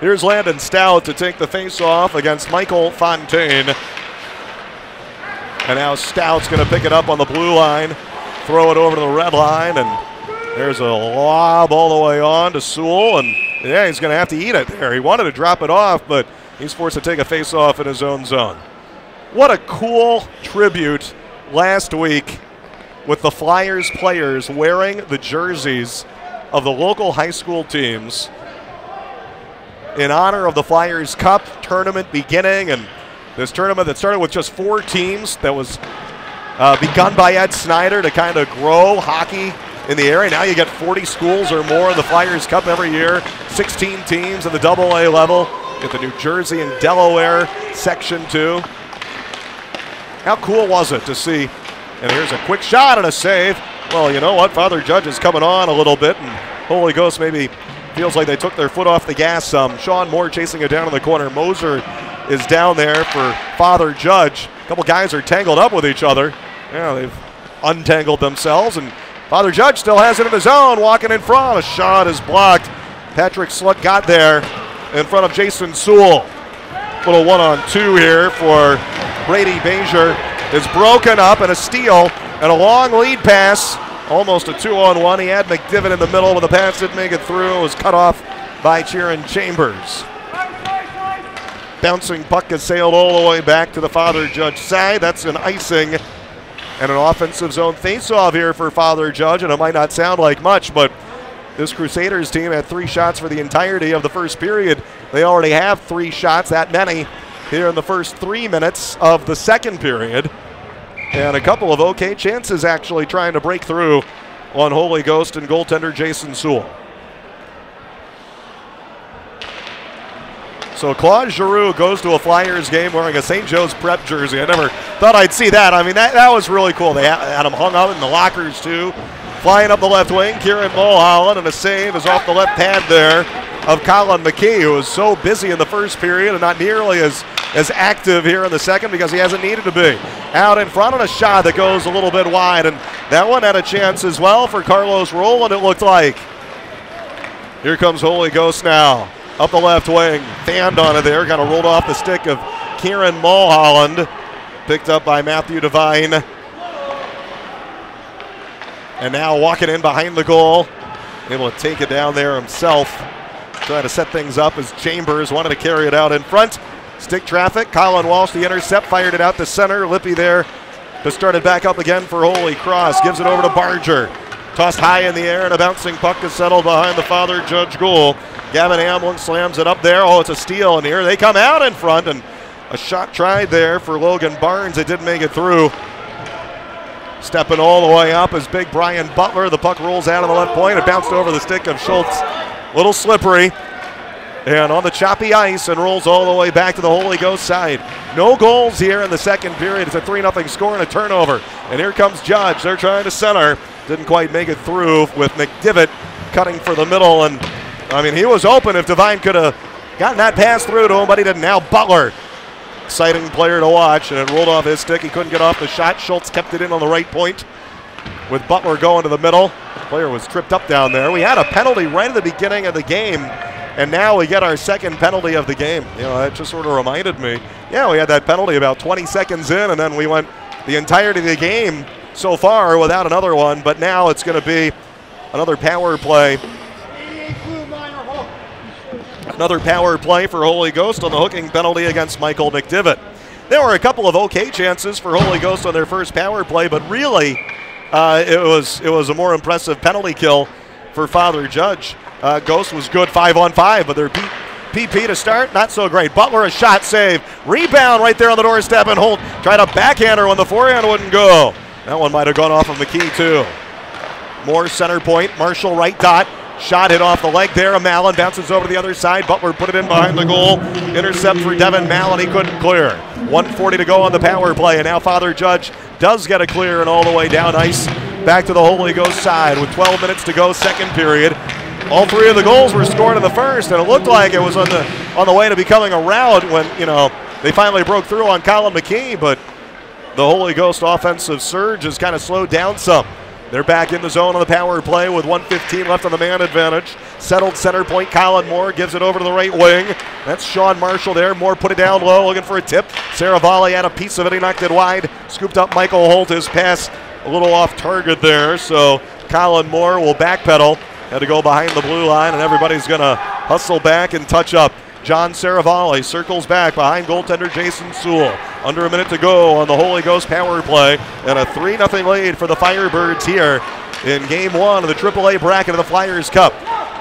A: Here's Landon Stout to take the face-off against Michael Fontaine. And now Stout's going to pick it up on the blue line, throw it over to the red line, and there's a lob all the way on to Sewell, and yeah, he's going to have to eat it there. He wanted to drop it off, but he's forced to take a face-off in his own zone. What a cool tribute last week with the Flyers players wearing the jerseys of the local high school teams in honor of the Flyers Cup tournament beginning and this tournament that started with just four teams that was uh, begun by Ed Snider to kind of grow hockey in the area. Now you get 40 schools or more in the Flyers Cup every year, 16 teams at the double A level. Get the New Jersey and Delaware section too. How cool was it to see? And here's a quick shot and a save. Well, you know what? Father Judge is coming on a little bit, and Holy Ghost maybe feels like they took their foot off the gas some. Sean Moore chasing it down in the corner. Moser is down there for Father Judge. A couple guys are tangled up with each other. Yeah, they've untangled themselves, and Father Judge still has it in his own, walking in front. A shot is blocked. Patrick Slut got there in front of Jason Sewell. Little one on two here for Brady Bezier. Is broken up and a steal and a long lead pass. Almost a two on one. He had McDivitt in the middle, but the pass didn't make it through. It was cut off by Cheerin Chambers. Bouncing puck has sailed all the way back to the Father Judge side. That's an icing and an offensive zone faceoff here for Father Judge, and it might not sound like much, but this Crusaders team had three shots for the entirety of the first period. They already have three shots, that many, here in the first three minutes of the second period. And a couple of okay chances actually trying to break through on Holy Ghost and goaltender Jason Sewell. So Claude Giroux goes to a Flyers game wearing a St. Joe's prep jersey. I never thought I'd see that. I mean, that, that was really cool. They had him hung up in the lockers, too. Flying up the left wing, Kieran Mulholland, and a save is off the left pad there of Colin McKee, who was so busy in the first period and not nearly as, as active here in the second because he hasn't needed to be. Out in front on a shot that goes a little bit wide, and that one had a chance as well for Carlos Rowland, it looked like. Here comes Holy Ghost now. Up the left wing, fanned on it there, kind of rolled off the stick of Kieran Mulholland. Picked up by Matthew Devine. And now walking in behind the goal, able to take it down there himself. Trying to set things up as Chambers wanted to carry it out in front. Stick traffic. Colin Walsh, the intercept, fired it out to center. Lippy there to start it back up again for Holy Cross. Gives it over to Barger. Tossed high in the air and a bouncing puck is settled behind the father Judge Gould. Gavin Amlung slams it up there. Oh, it's a steal, and here they come out in front, and a shot tried there for Logan Barnes. It didn't make it through. Stepping all the way up is big Brian Butler. The puck rolls out of the left point. It bounced over the stick of Schultz. Little slippery. And on the choppy ice and rolls all the way back to the Holy Ghost side. No goals here in the second period. It's a 3 0 score and a turnover. And here comes Judge. They're trying to center. Didn't quite make it through with McDivitt cutting for the middle. And I mean, he was open if Devine could have gotten that pass through to him, but he didn't. Now Butler exciting player to watch, and it rolled off his stick. He couldn't get off the shot. Schultz kept it in on the right point with Butler going to the middle. The player was tripped up down there. We had a penalty right at the beginning of the game, and now we get our second penalty of the game. You know, that just sort of reminded me. Yeah, we had that penalty about 20 seconds in, and then we went the entirety of the game so far without another one, but now it's going to be another power play Another power play for Holy Ghost on the hooking penalty against Michael McDivitt. There were a couple of okay chances for Holy Ghost on their first power play, but really, uh, it was it was a more impressive penalty kill for Father Judge. Uh, Ghost was good five on five, but their P- PP to start, not so great. Butler a shot save, rebound right there on the doorstep, and Holt tried a backhander when the forehand wouldn't go. That one might have gone off of McKee too. More center point, Marshall right dot, Shot hit off the leg there. A Mallon bounces over to the other side. Butler put it in behind the goal. Intercept for Devin Mallon. He couldn't clear. 140 to go on the power play. And now Father Judge does get a clear and all the way down ice. Back to the Holy Ghost side with 12 minutes to go, second period. All three of the goals were scored in the first, and it looked like it was on the on the way to becoming a rout when you know they finally broke through on Colin McKee, but the Holy Ghost offensive surge has kind of slowed down some. They're back in the zone on the power play with 115 left on the man advantage. Settled center point. Colin Moore gives it over to the right wing. That's Sean Marshall there. Moore put it down low, looking for a tip. Saravalli had a piece of it. He knocked it wide. Scooped up Michael Holt. His pass a little off target there. So Colin Moore will backpedal. Had to go behind the blue line, and everybody's going to hustle back and touch up. John Saravalli circles back behind goaltender Jason Sewell. Under a minute to go on the Holy Ghost power play, and a 3 0 lead for the Firebirds here in game one of the AAA bracket of the Flyers Cup.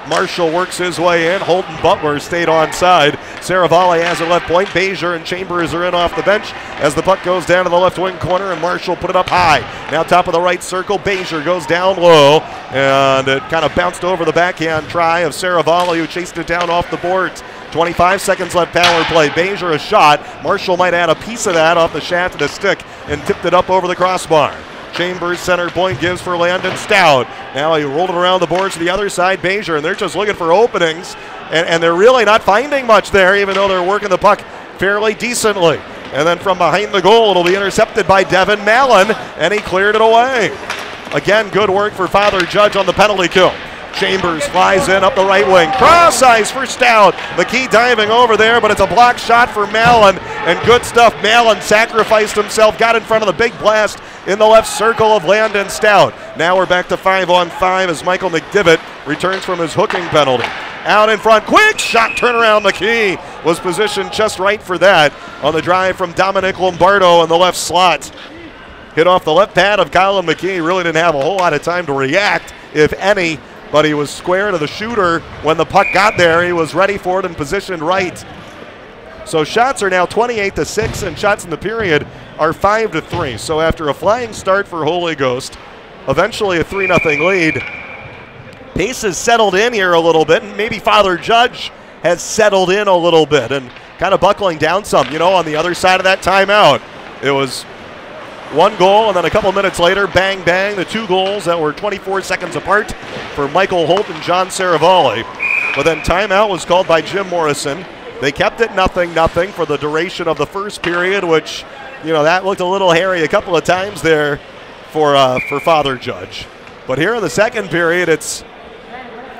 A: Marshall works his way in. Holton Butler stayed on side. Has a left point. Bezier and Chambers are in off the bench as the puck goes down to the left wing corner, and Marshall put it up high. Now top of the right circle. Bezier goes down low, and it kind of bounced over the backhand try of Saravalli, who chased it down off the boards. 25 seconds left power play. Bezier a shot. Marshall might add a piece of that off the shaft of the stick and tipped it up over the crossbar. Chambers center point gives for Landon Stout. Now he rolled it around the boards to the other side, Bezier, and they're just looking for openings, and, and they're really not finding much there, even though they're working the puck fairly decently. And then from behind the goal, it'll be intercepted by Devin Mallon, and he cleared it away. Again, good work for Father Judge on the penalty kill. Chambers flies in up the right wing. Cross ice for Stout. McKee diving over there, but it's a block shot for Mallon. And good stuff. Mallon sacrificed himself, got in front of the big blast in the left circle of Landon Stout. Now we're back to five on five as Michael McDivitt returns from his hooking penalty. Out in front, quick shot turnaround. McKee was positioned just right for that on the drive from Dominic Lombardo in the left slot. Hit off the left pad of Colin McKee. Really didn't have a whole lot of time to react, if any, but he was square to the shooter when the puck got there. He was ready for it and positioned right. So shots are now 28 to 6, and shots in the period are 5 to 3. So after a flying start for Holy Ghost, eventually a 3 0 lead, pace has settled in here a little bit, and maybe Father Judge has settled in a little bit and kind of buckling down some. You know, on the other side of that timeout, it was one goal, and then a couple minutes later, bang, bang, the two goals that were 24 seconds apart for Michael Holt and John Saravalli. But then timeout was called by Jim Morrison. They kept it nothing, nothing for the duration of the first period, which, you know, that looked a little hairy a couple of times there for uh, for Father Judge. But here in the second period, it's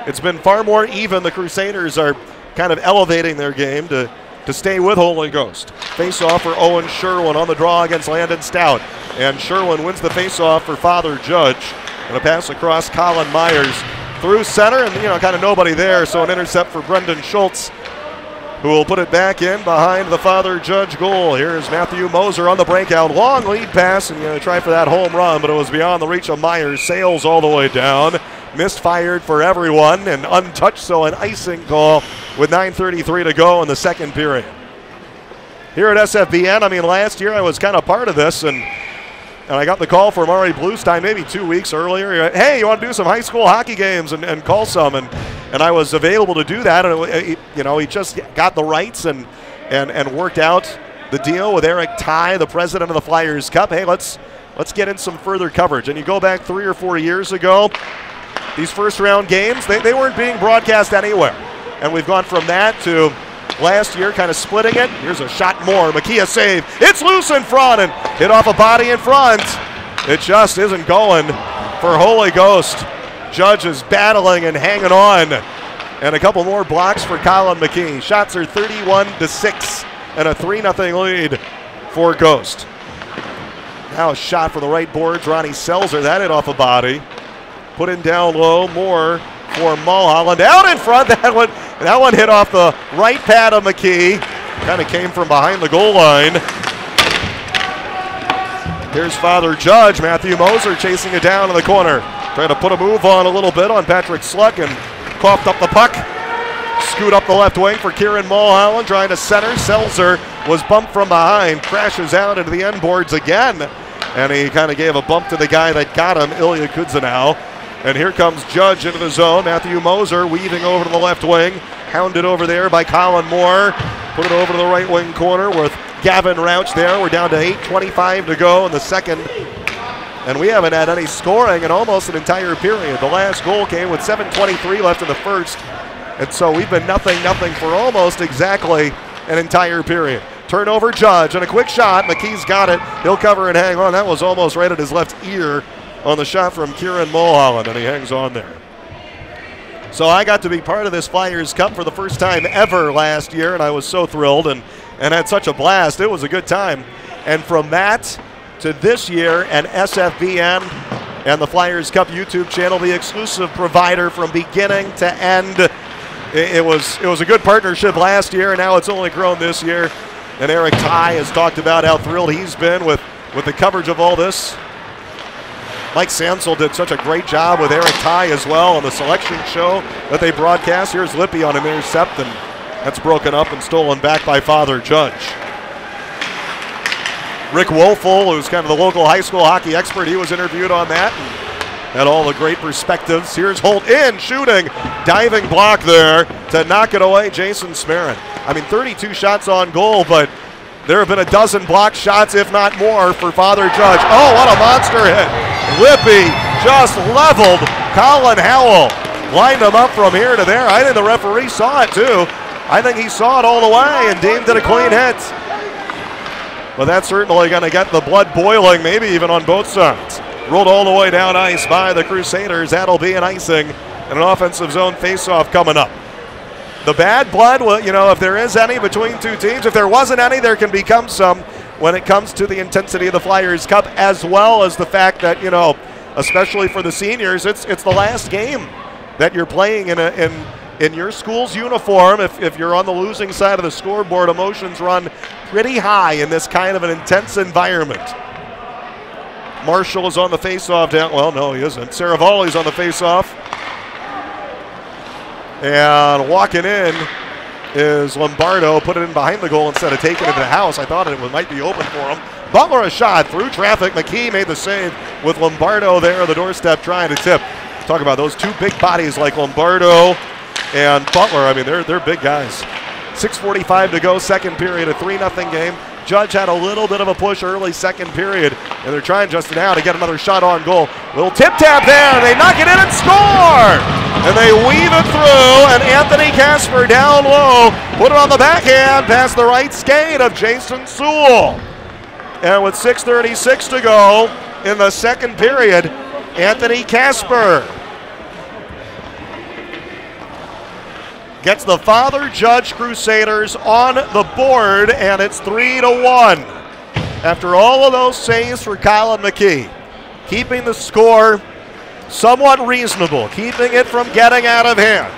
A: it's been far more even. The Crusaders are kind of elevating their game to to stay with Holy Ghost. Face off for Owen Sherwin on the draw against Landon Stout. And Sherwin wins the face off for Father Judge. And a pass across Colin Myers through center, and you know, kind of nobody there, so an intercept for Brendan Schultz. who will put it back in behind the father judge goal. Here's Matthew Moser on the breakout. Long lead pass, and you know, try for that home run, but it was beyond the reach of Myers. Sails all the way down. Misfired for everyone and untouched, so an icing call with 9.33 to go in the second period. Here at SFBN, I mean, last year I was kind of part of this, and and I got the call from Ari Bluestein maybe two weeks earlier. Hey, you want to do some high school hockey games and, and call some? And, and I was available to do that. And, it, you know, he just got the rights and, and, and worked out the deal with Eric Ty, the president of the Flyers Cup. Hey, let's, let's get in some further coverage. And you go back three or four years ago, these first round games, they, they weren't being broadcast anywhere. And we've gone from that to last year, kind of splitting it. Here's a shot more. Makia save. It's loose in front and hit off a body in front. It just isn't going for Holy Ghost. Judge is battling and hanging on. And a couple more blocks for Colin McKee. Shots are 31 to 6 and a 3 0 lead for Ghost. Now a shot for the right boards. Ronnie Selzer. That hit off a body. Put in down low. More for Mulholland. Out in front. <laughs> That one that one hit off the right pad of McKee. Kind of came from behind the goal line. Here's Father Judge, Matthew Moser chasing it down in the corner. Trying to put a move on a little bit on Patrick Sluck and coughed up the puck. Scoot up the left wing for Kieran Mulholland, trying to center. Selzer was bumped from behind, crashes out into the end boards again. And he kind of gave a bump to the guy that got him, Ilya Kudzanow. And here comes Judge into the zone. Matthew Moser weaving over to the left wing. Hounded over there by Colin Moore. Put it over to the right wing corner with Gavin Rouch there. We're down to 8.25 to go in the second. And we haven't had any scoring in almost an entire period. The last goal came with 7.23 left in the first. And so we've been nothing, nothing for almost exactly an entire period. Turnover, Judge, and a quick shot. McKee's got it. He'll cover and hang on. That was almost right at his left ear on the shot from Kieran Mulholland, and he hangs on there. So I got to be part of this Flyers Cup for the first time ever last year, and I was so thrilled and, and had such a blast. It was a good time. And from that to this year, and SFBN and the Flyers Cup YouTube channel, the exclusive provider from beginning to end. It, it was it was a good partnership last year, and now it's only grown this year. And Eric Ty has talked about how thrilled he's been with, with the coverage of all this. Mike Sansel did such a great job with Eric Ty as well on the selection show that they broadcast. Here's Lippy on an intercept, and that's broken up and stolen back by Father Judge. Rick Wolfel, who's kind of the local high school hockey expert, he was interviewed on that and had all the great perspectives. Here's Holt in, shooting, diving block there to knock it away, Jason Smarin. I mean, 32 shots on goal, but there have been a dozen block shots, if not more, for Father Judge. Oh, what a monster hit! Lippy just leveled Colin Howell. Lined him up from here to there. I think the referee saw it too. I think he saw it all the way and deemed it a clean hit. But that's certainly going to get the blood boiling, maybe even on both sides. Rolled all the way down ice by the Crusaders. That'll be an icing and an offensive zone faceoff coming up. The bad blood, well, you know, if there is any between two teams, if there wasn't any, there can become some when it comes to the intensity of the Flyers Cup, as well as the fact that, you know, especially for the seniors, it's it's the last game that you're playing in a in in your school's uniform. If, if you're on the losing side of the scoreboard, emotions run pretty high in this kind of an intense environment. Marshall is on the faceoff down. Well, no, he isn't. Saravalli's on the faceoff. And walking in is Lombardo. Put it in behind the goal instead of taking it to the house. I thought it might be open for him. Butler a shot through traffic. McKee made the save with Lombardo there on the doorstep trying to tip. Talk about those two big bodies like Lombardo and Butler. I mean, they're, they're big guys. 6.45 to go, second period, a 3 0 game. Judge had a little bit of a push early second period, and they're trying just now to get another shot on goal. Little tip tap there, they knock it in and score! And they weave it through, and Anthony Casper down low, put it on the backhand past the right skate of Jason Sewell. And with 6.36 to go in the second period, Anthony Casper gets the Father Judge Crusaders on the board, and it's three to one. After all of those saves for Colin McKee, keeping the score somewhat reasonable, keeping it from getting out of hand.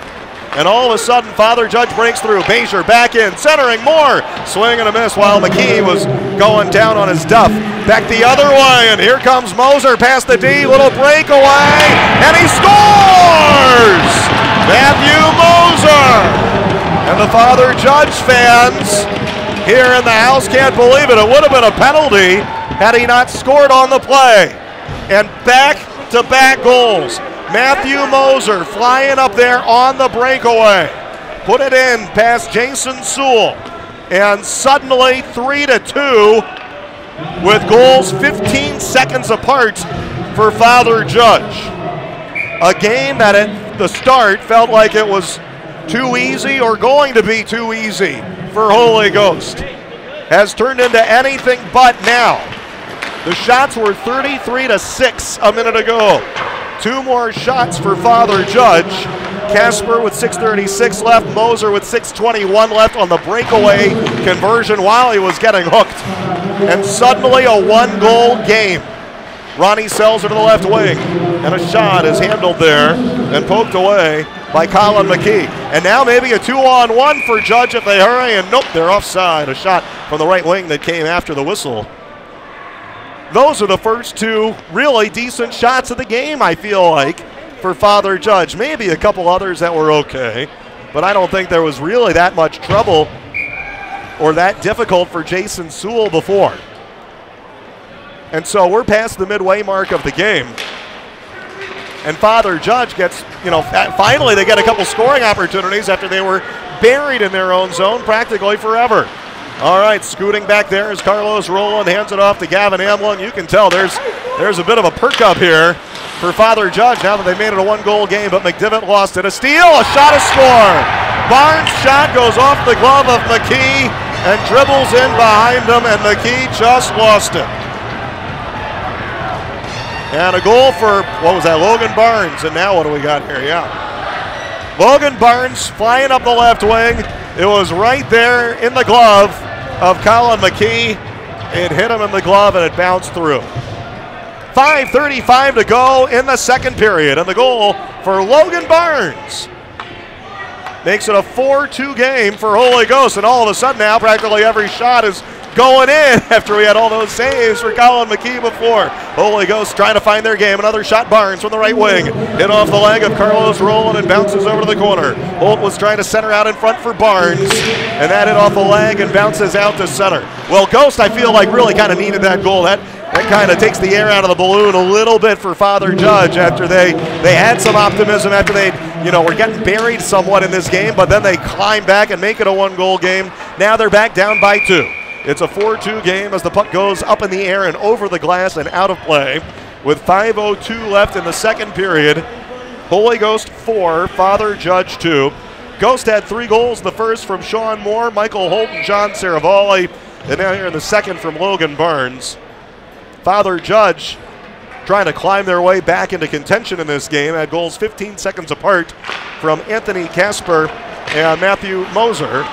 A: And all of a sudden, Father Judge breaks through. Bezier back in, centering more. Swing and a miss while McKee was going down on his duff. Back the other way, and here comes Moser past the D. Little breakaway, and he scores! Matthew Moser! And the Father Judge fans here in the house can't believe it. It would have been a penalty had he not scored on the play. And back to back goals. Matthew Moser flying up there on the breakaway. Put it in past Jason Sewell. And suddenly 3 to 2 with goals 15 seconds apart for Father Judge. A game that at the start felt like it was too easy or going to be too easy for Holy Ghost has turned into anything but now. The shots were 33 to 6 a minute ago. Two more shots for Father Judge. Casper with 636 left, Moser with 621 left on the breakaway conversion while he was getting hooked. And suddenly a one goal game. Ronnie sells Selzer to the left wing, and a shot is handled there and poked away by Colin McKee. And now maybe a two on one for Judge if they hurry, and nope, they're offside. A shot from the right wing that came after the whistle those are the first two really decent shots of the game, I feel like, for Father Judge. Maybe a couple others that were okay, but I don't think there was really that much trouble or that difficult for Jason Sewell before. And so we're past the midway mark of the game. And Father Judge gets, you know, finally they get a couple scoring opportunities after they were buried in their own zone practically forever. All right, scooting back there is Carlos Rowland, hands it off to Gavin Amlung. You can tell there's there's a bit of a perk up here for Father Judge now that they made it a one-goal game, but McDivitt lost it. A steal, a shot, a score. Barnes' shot goes off the glove of McKee and dribbles in behind him, and McKee just lost it. And a goal for, what was that, Logan Barnes. And now what do we got here? Yeah. Logan Barnes flying up the left wing. It was right there in the glove of Colin McKee. It hit him in the glove and it bounced through. 5.35 to go in the second period, and the goal for Logan Barnes makes it a 4 2 game for Holy Ghost. And all of a sudden, now practically every shot is going in <laughs> after we had all those saves for Colin McKee before. Holy Ghost trying to find their game. Another shot, Barnes from the right wing. Hit off the leg of Carlos Rowland and bounces over to the corner. Holt was trying to center out in front for Barnes, and that hit off the leg and bounces out to center. Well, Ghost, I feel like really kind of needed that goal. That that kind of takes the air out of the balloon a little bit for Father Judge after they they had some optimism after they you know were getting buried somewhat in this game, but then they climb back and make it a one goal game. Now they're back down by two. It's a 4 2 game as the puck goes up in the air and over the glass and out of play. With 5.02 left in the second period, Holy Ghost 4, Father Judge 2. Ghost had three goals the first from Sean Moore, Michael Holt, and John Saravalli. And now here in the second from Logan Barnes. Father Judge trying to climb their way back into contention in this game. Had goals 15 seconds apart from Anthony Casper and Matthew Moser.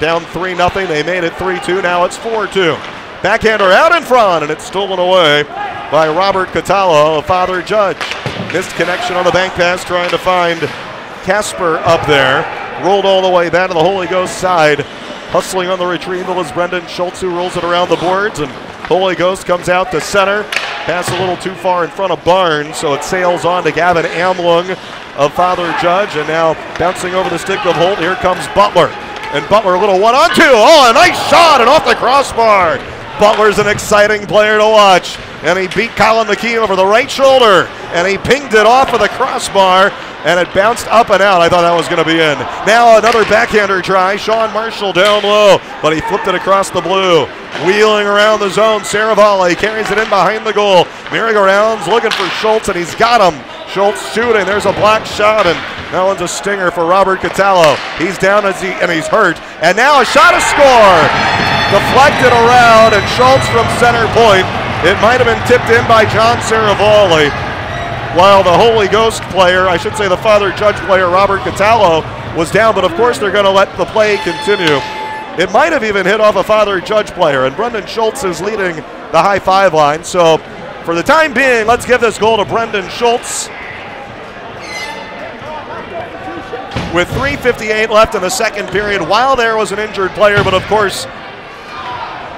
A: Down 3 0. They made it 3 2. Now it's 4 2. Backhander out in front, and it's stolen away by Robert Catalo, of Father Judge. Missed connection on the bank pass, trying to find Casper up there. Rolled all the way back to the Holy Ghost side. Hustling on the retrieval is Brendan Schultz, who rolls it around the boards, and Holy Ghost comes out to center. Pass a little too far in front of Barnes, so it sails on to Gavin Amlung of Father Judge, and now bouncing over the stick of Holt. Here comes Butler. And Butler a little one on two. Oh, a nice shot and off the crossbar. Butler's an exciting player to watch. And he beat Colin McKee over the right shoulder. And he pinged it off of the crossbar. And it bounced up and out. I thought that was going to be in. Now another backhander try. Sean Marshall down low. But he flipped it across the blue. Wheeling around the zone. Saravalli carries it in behind the goal. Merry-go-rounds looking for Schultz. And he's got him. Schultz shooting. There's a black shot. And that one's a stinger for Robert Catalo. He's down as he, and he's hurt. And now a shot, a score. Deflected around, and Schultz from center point. It might have been tipped in by John Saravalli. While the Holy Ghost player, I should say the Father Judge player, Robert Catalo, was down, but of course they're going to let the play continue. It might have even hit off a Father Judge player, and Brendan Schultz is leading the high five line. So for the time being, let's give this goal to Brendan Schultz. With 3.58 left in the second period while there was an injured player, but of course,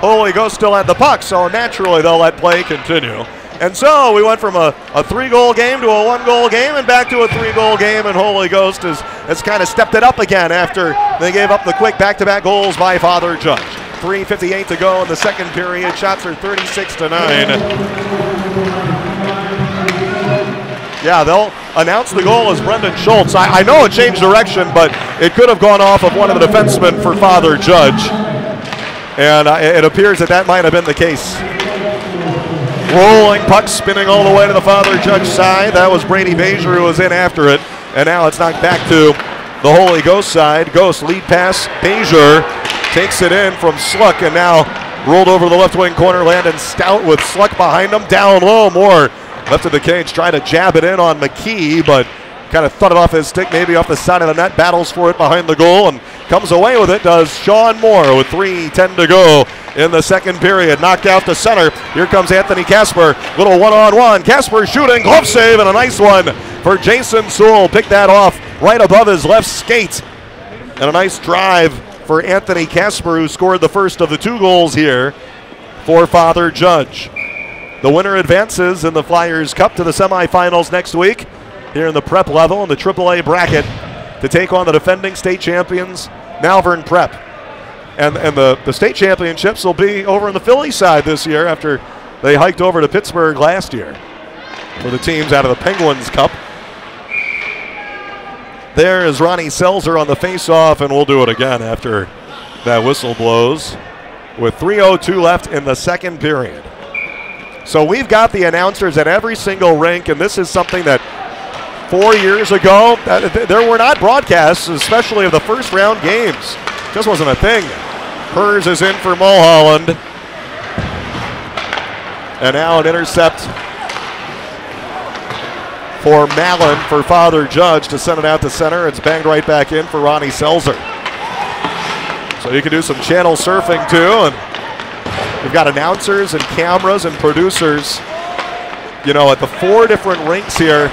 A: Holy Ghost still had the puck, so naturally they'll let play continue. And so we went from a, a three goal game to a one goal game and back to a three goal game, and Holy Ghost has, has kind of stepped it up again after they gave up the quick back to back goals by Father Judge. 3.58 to go in the second period. Shots are 36 to 9. Yeah, they'll announce the goal as Brendan Schultz. I, I, know it changed direction, but it could have gone off of one of the defensemen for Father Judge. And uh, it appears that that might have been the case. Rolling puck spinning all the way to the Father Judge side. That was Brady Bezier who was in after it. And now it's knocked back to the Holy Ghost side. Ghost lead pass. Bezier takes it in from Sluck and now rolled over the left wing corner. Landon Stout with Sluck behind him. Down low. More Left of the cage, trying to jab it in on McKee, but kind of thought it off his stick, maybe off the side of the net. Battles for it behind the goal and comes away with it. Does Sean Moore with 3:10 to go in the second period. Knocked out to center. Here comes Anthony Casper. Little one-on-one. Casper shooting, glove save, and a nice one for Jason Sewell. Picked that off right above his left skate, and a nice drive for Anthony Casper, who scored the first of the two goals here for Father Judge. The winner advances in the Flyers Cup to the semifinals next week here in the prep level in the AAA bracket to take on the defending state champions, Malvern Prep. And, and the, the state championships will be over on the Philly side this year after they hiked over to Pittsburgh last year for the teams out of the Penguins Cup. There is Ronnie Selzer on the faceoff, and we'll do it again after that whistle blows with 3.02 left in the second period. So we've got the announcers at every single rink, and this is something that four years ago, uh, there were not broadcasts, especially of the first round games. Just wasn't a thing. Hers is in for Mulholland. And now an intercept for Mallon for Father Judge to send it out to center. It's banged right back in for Ronnie Selzer. So you can do some channel surfing too and We've got announcers and cameras and producers, you know, at the four different rinks here.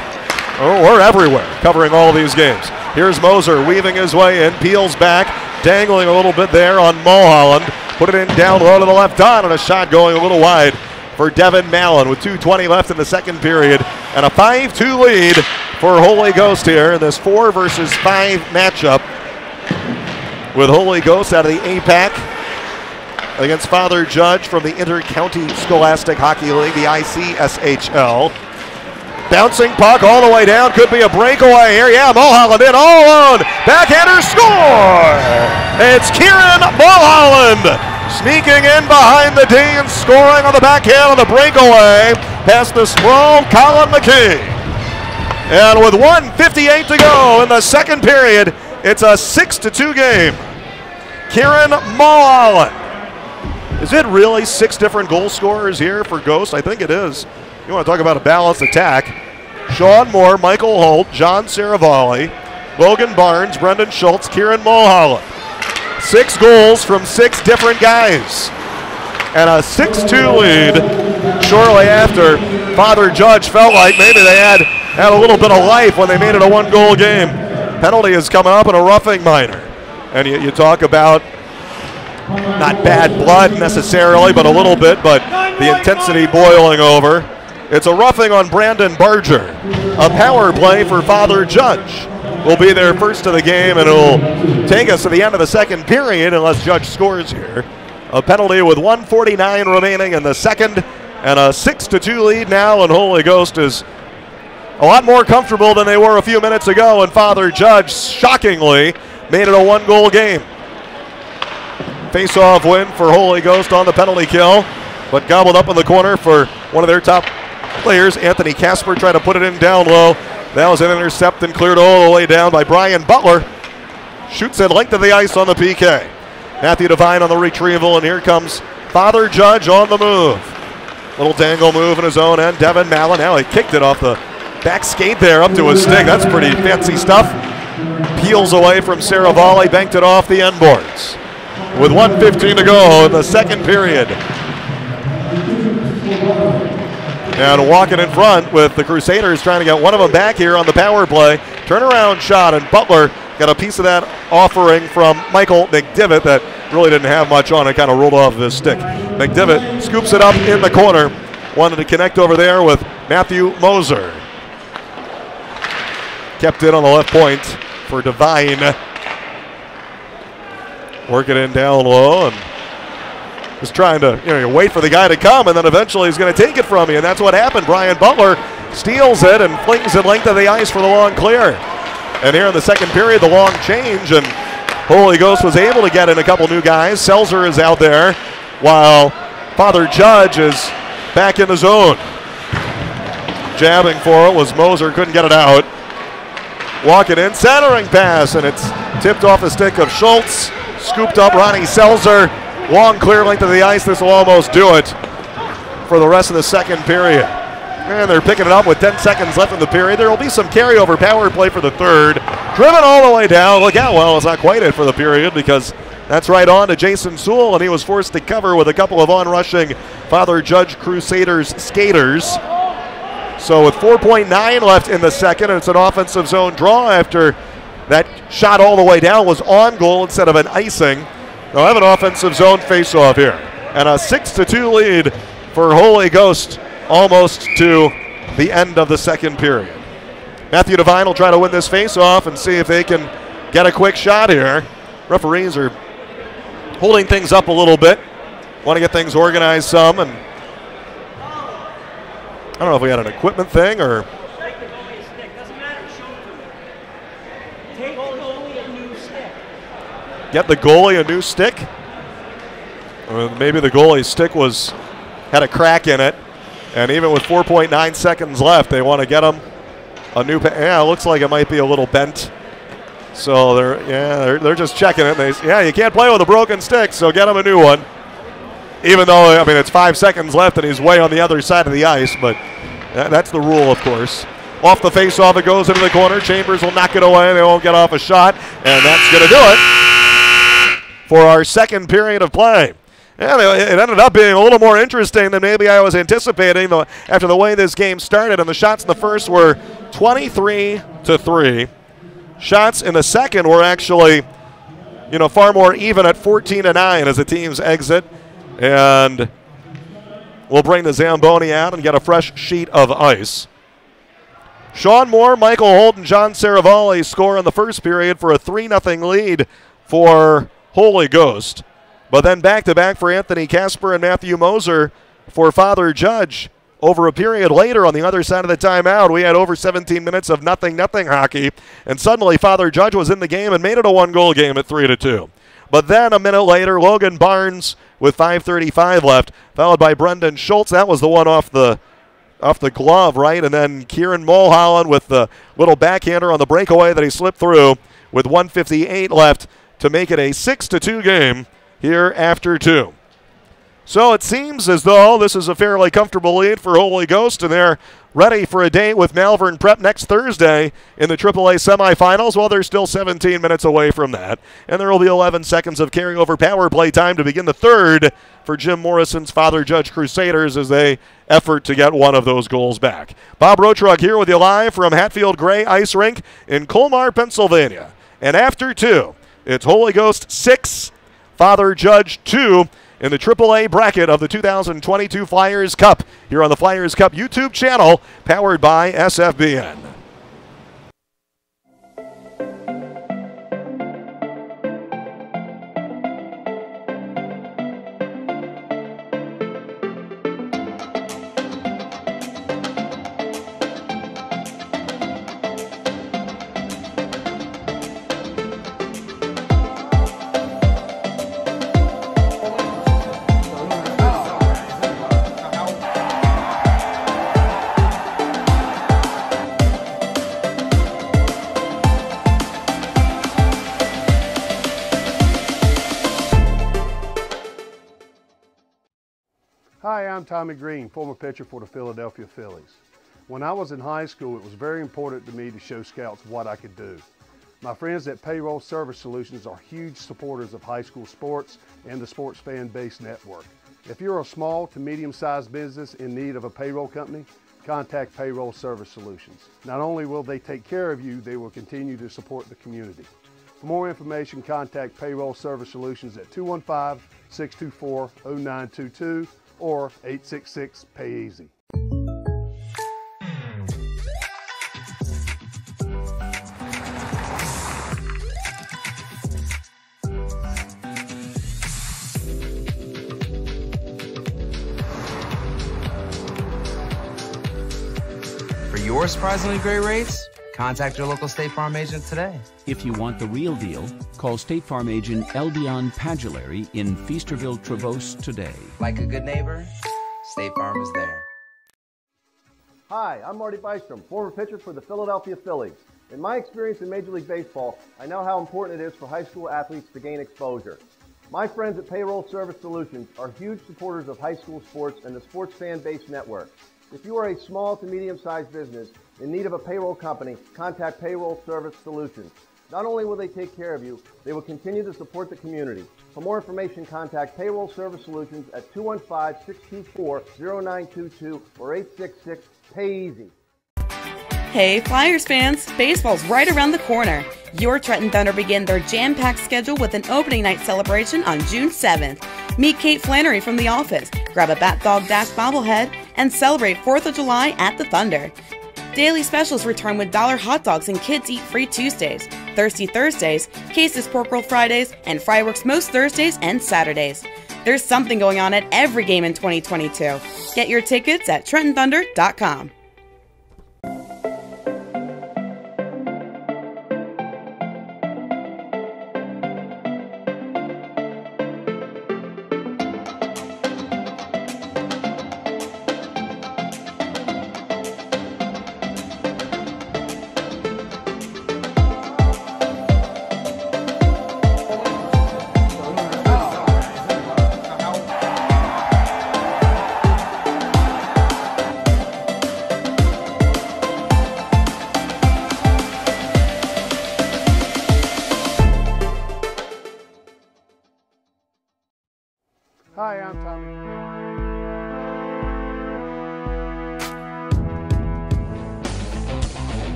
A: Oh, we're everywhere covering all these games. Here's Moser weaving his way in, peels back, dangling a little bit there on Mulholland. Put it in down low to the left on, and a shot going a little wide for Devin Mallon with 2.20 left in the second period and a 5 2 lead for Holy Ghost here in this 4 versus 5 matchup with Holy Ghost out of the APAC against Father Judge from the Inter-County Scholastic Hockey League, the ICSHL. Bouncing puck all the way down. Could be a breakaway here. Yeah, Mulholland in all alone. Backhander score! It's Kieran Mulholland sneaking in behind the D and scoring on the backhand on the breakaway past the sprawled Colin McKee. And with 158 to go in the second period, it's a 6 to 2 game. Kieran Mulholland is it really six different goal scorers here for Ghost? I think it is. You want to talk about a balanced attack. Sean Moore, Michael Holt, John Saravalli, Logan Barnes, Brendan Schultz, Kieran Mulholland. Six goals from six different guys. And a 6 2 lead shortly after Father Judge felt like maybe they had, had a little bit of life when they made it a one goal game. Penalty is coming up in a roughing minor. And you, you talk about not bad blood necessarily, but a little bit, but the intensity boiling over. It's a roughing on Brandon Barger. A power play for Father Judge will be there first of the game, and it'll take us to the end of the second period unless Judge scores here. A penalty with 149 remaining in the second, and a 6 to 2 lead now, and Holy Ghost is a lot more comfortable than they were a few minutes ago, and Father Judge shockingly made it a one goal game. Face-off win for Holy Ghost on the penalty kill, but gobbled up in the corner for one of their top players, Anthony Casper, trying to put it in down low. That was an intercept and cleared all the way down by Brian Butler. Shoots it length of the ice on the PK. Matthew Devine on the retrieval, and here comes Father Judge on the move. Little dangle move in his own end. Devin Mallon, now he kicked it off the back skate there up to his stick. That's pretty fancy stuff. Peels away from Saravalli, banked it off the end boards with 115 to go in the second period. And walking in front with the Crusaders trying to get one of them back here on the power play. Turnaround shot, and Butler got a piece of that offering from Michael McDivitt that really didn't have much on it, kind of rolled off of his stick. McDivitt scoops it up in the corner, wanted to connect over there with Matthew Moser. Kept it on the left point for Devine. Working in down low and just trying to you know wait for the guy to come, and then eventually he's going to take it from you, and that's what happened. Brian Butler steals it and flings it length of the ice for the long clear. And here in the second period, the long change, and Holy Ghost was able to get in a couple new guys. Selzer is out there, while Father Judge is back in the zone. Jabbing for it was Moser, couldn't get it out. Walking in, centering pass, and it's tipped off the stick of Schultz. Scooped up Ronnie Selzer. Long clear length of the ice. This will almost do it for the rest of the second period. And they're picking it up with 10 seconds left in the period. There will be some carryover power play for the third. Driven all the way down. Look out. Well, it's not quite it for the period because that's right on to Jason Sewell, and he was forced to cover with a couple of on rushing Father Judge Crusaders skaters. So with 4.9 left in the second, it's an offensive zone draw after that shot all the way down was on goal instead of an icing. They'll have an offensive zone faceoff here. And a 6 to 2 lead for Holy Ghost almost to the end of the second period. Matthew Devine will try to win this faceoff and see if they can get a quick shot here. Referees are holding things up a little bit. Want to get things organized some and I don't know if we had an equipment thing or get the goalie a new stick. Or maybe the goalie's stick was had a crack in it, and even with 4.9 seconds left, they want to get him a new. Pa- yeah, it looks like it might be a little bent. So they're yeah they're, they're just checking it. They yeah you can't play with a broken stick, so get him a new one. Even though I mean it's five seconds left and he's way on the other side of the ice, but that, that's the rule, of course. Off the face-off, it goes into the corner. Chambers will knock it away. They won't get off a shot, and that's going to do it for our second period of play. Yeah, it ended up being a little more interesting than maybe I was anticipating after the way this game started. And the shots in the first were 23 to three. Shots in the second were actually, you know, far more even at 14 to nine as the teams exit. And we'll bring the Zamboni out and get a fresh sheet of ice. Sean Moore, Michael Holt, and John Saravalli score in the first period for a 3 0 lead for Holy Ghost. But then back to back for Anthony Casper and Matthew Moser for Father Judge. Over a period later on the other side of the timeout, we had over 17 minutes of nothing nothing hockey, and suddenly Father Judge was in the game and made it a one goal game at 3 to 2. But then a minute later, Logan Barnes with 5:35 left, followed by Brendan Schultz. That was the one off the off the glove, right? And then Kieran Mulholland with the little backhander on the breakaway that he slipped through with 158 left to make it a 6 to 2 game here after 2. So it seems as though this is a fairly comfortable lead for Holy Ghost, and they're ready for a date with Malvern Prep next Thursday in the AAA semifinals. Well, they're still 17 minutes away from that, and there will be 11 seconds of carryover power play time to begin the third for Jim Morrison's Father Judge Crusaders as they effort to get one of those goals back. Bob Rotruck here with you live from Hatfield Gray Ice Rink in Colmar, Pennsylvania. And after two, it's Holy Ghost 6, Father Judge 2 in the AAA bracket of the 2022 Flyers Cup here on the Flyers Cup YouTube channel, powered by SFBN.
B: Tommy Greene, former pitcher for the Philadelphia Phillies. When I was in high school, it was very important to me to show scouts what I could do. My friends at Payroll Service Solutions are huge supporters of high school sports and the Sports Fan Base Network. If you're a small to medium-sized business in need of a payroll company, contact Payroll Service Solutions. Not only will they take care of you, they will continue to support the community. For more information, contact Payroll Service Solutions at 215 624 0922 or 866 Pay Easy.
E: For your surprisingly great rates, contact your local State Farm agent today.
F: If you want the real deal, call State Farm agent Eldion Padulary in Feasterville, Trevose today.
E: Like a good neighbor, State Farm is there.
D: Hi, I'm Marty Bystrom, former pitcher for the Philadelphia Phillies. In my experience in Major League Baseball, I know how important it is for high school athletes to gain exposure. My friends at Payroll Service Solutions are huge supporters of high school sports and the sports fan based network. If you are a small to medium sized business in need of a payroll company, contact Payroll Service Solutions. Not only will they take care of you, they will continue to support the community. For more information, contact Payroll Service Solutions at 215-624-0922 or 866-PAY-EASY.
G: Hey, Flyers fans! Baseball's right around the corner. Your Trenton Thunder begin their jam packed schedule with an opening night celebration on June 7th. Meet Kate Flannery from The Office, grab a Bat Dog Dash bobblehead, and celebrate 4th of July at the Thunder. Daily specials return with dollar hot dogs and kids eat free Tuesdays, Thirsty Thursdays, Cases Roll Fridays, and fireworks most Thursdays and Saturdays. There's something going on at every game in 2022. Get your tickets at TrentonThunder.com.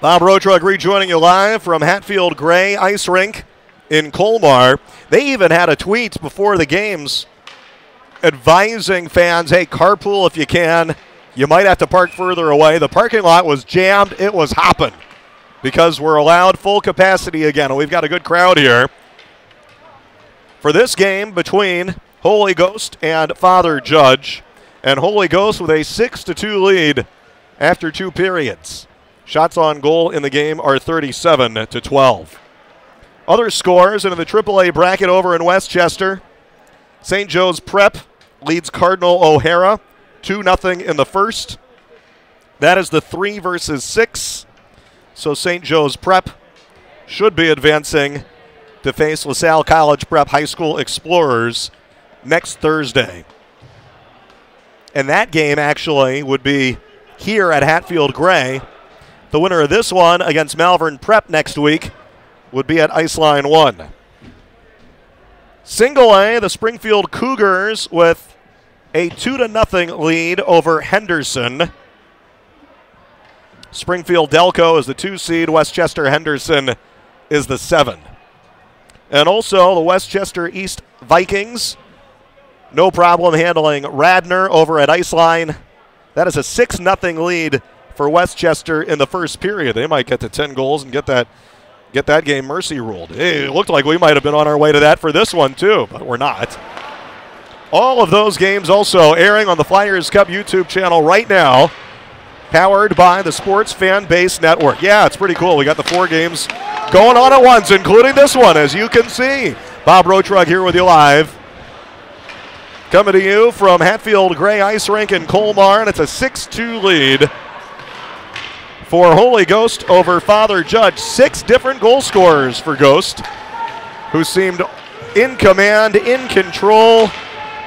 A: Bob Rotruck rejoining you live from Hatfield Gray Ice Rink in Colmar. They even had a tweet before the games advising fans, hey, carpool if you can. You might have to park further away. The parking lot was jammed, it was hopping because we're allowed full capacity again, and we've got a good crowd here. For this game between Holy Ghost and Father Judge, and Holy Ghost with a 6 to 2 lead after two periods. Shots on goal in the game are 37 to 12. Other scores into the AAA bracket over in Westchester. St. Joe's Prep leads Cardinal O'Hara 2 0 in the first. That is the 3 versus 6. So St. Joe's Prep should be advancing to face LaSalle College Prep High School Explorers next Thursday. And that game actually would be here at Hatfield Gray. The winner of this one against Malvern Prep next week would be at ice line 1. Single A, the Springfield Cougars with a 2 to nothing lead over Henderson. Springfield Delco is the 2 seed, Westchester Henderson is the 7. And also the Westchester East Vikings no problem handling Radnor over at Iceline. That is a 6 0 lead for Westchester in the first period. They might get to 10 goals and get that get that game mercy ruled. It looked like we might have been on our way to that for this one too, but we're not. All of those games also airing on the Flyers Cup YouTube channel right now, powered by the Sports Fan Base Network. Yeah, it's pretty cool. We got the four games going on at once, including this one, as you can see. Bob Rotruck here with you live. Coming to you from Hatfield Gray Ice Rink in Colmar, and it's a 6 2 lead for Holy Ghost over Father Judge. Six different goal scorers for Ghost, who seemed in command, in control.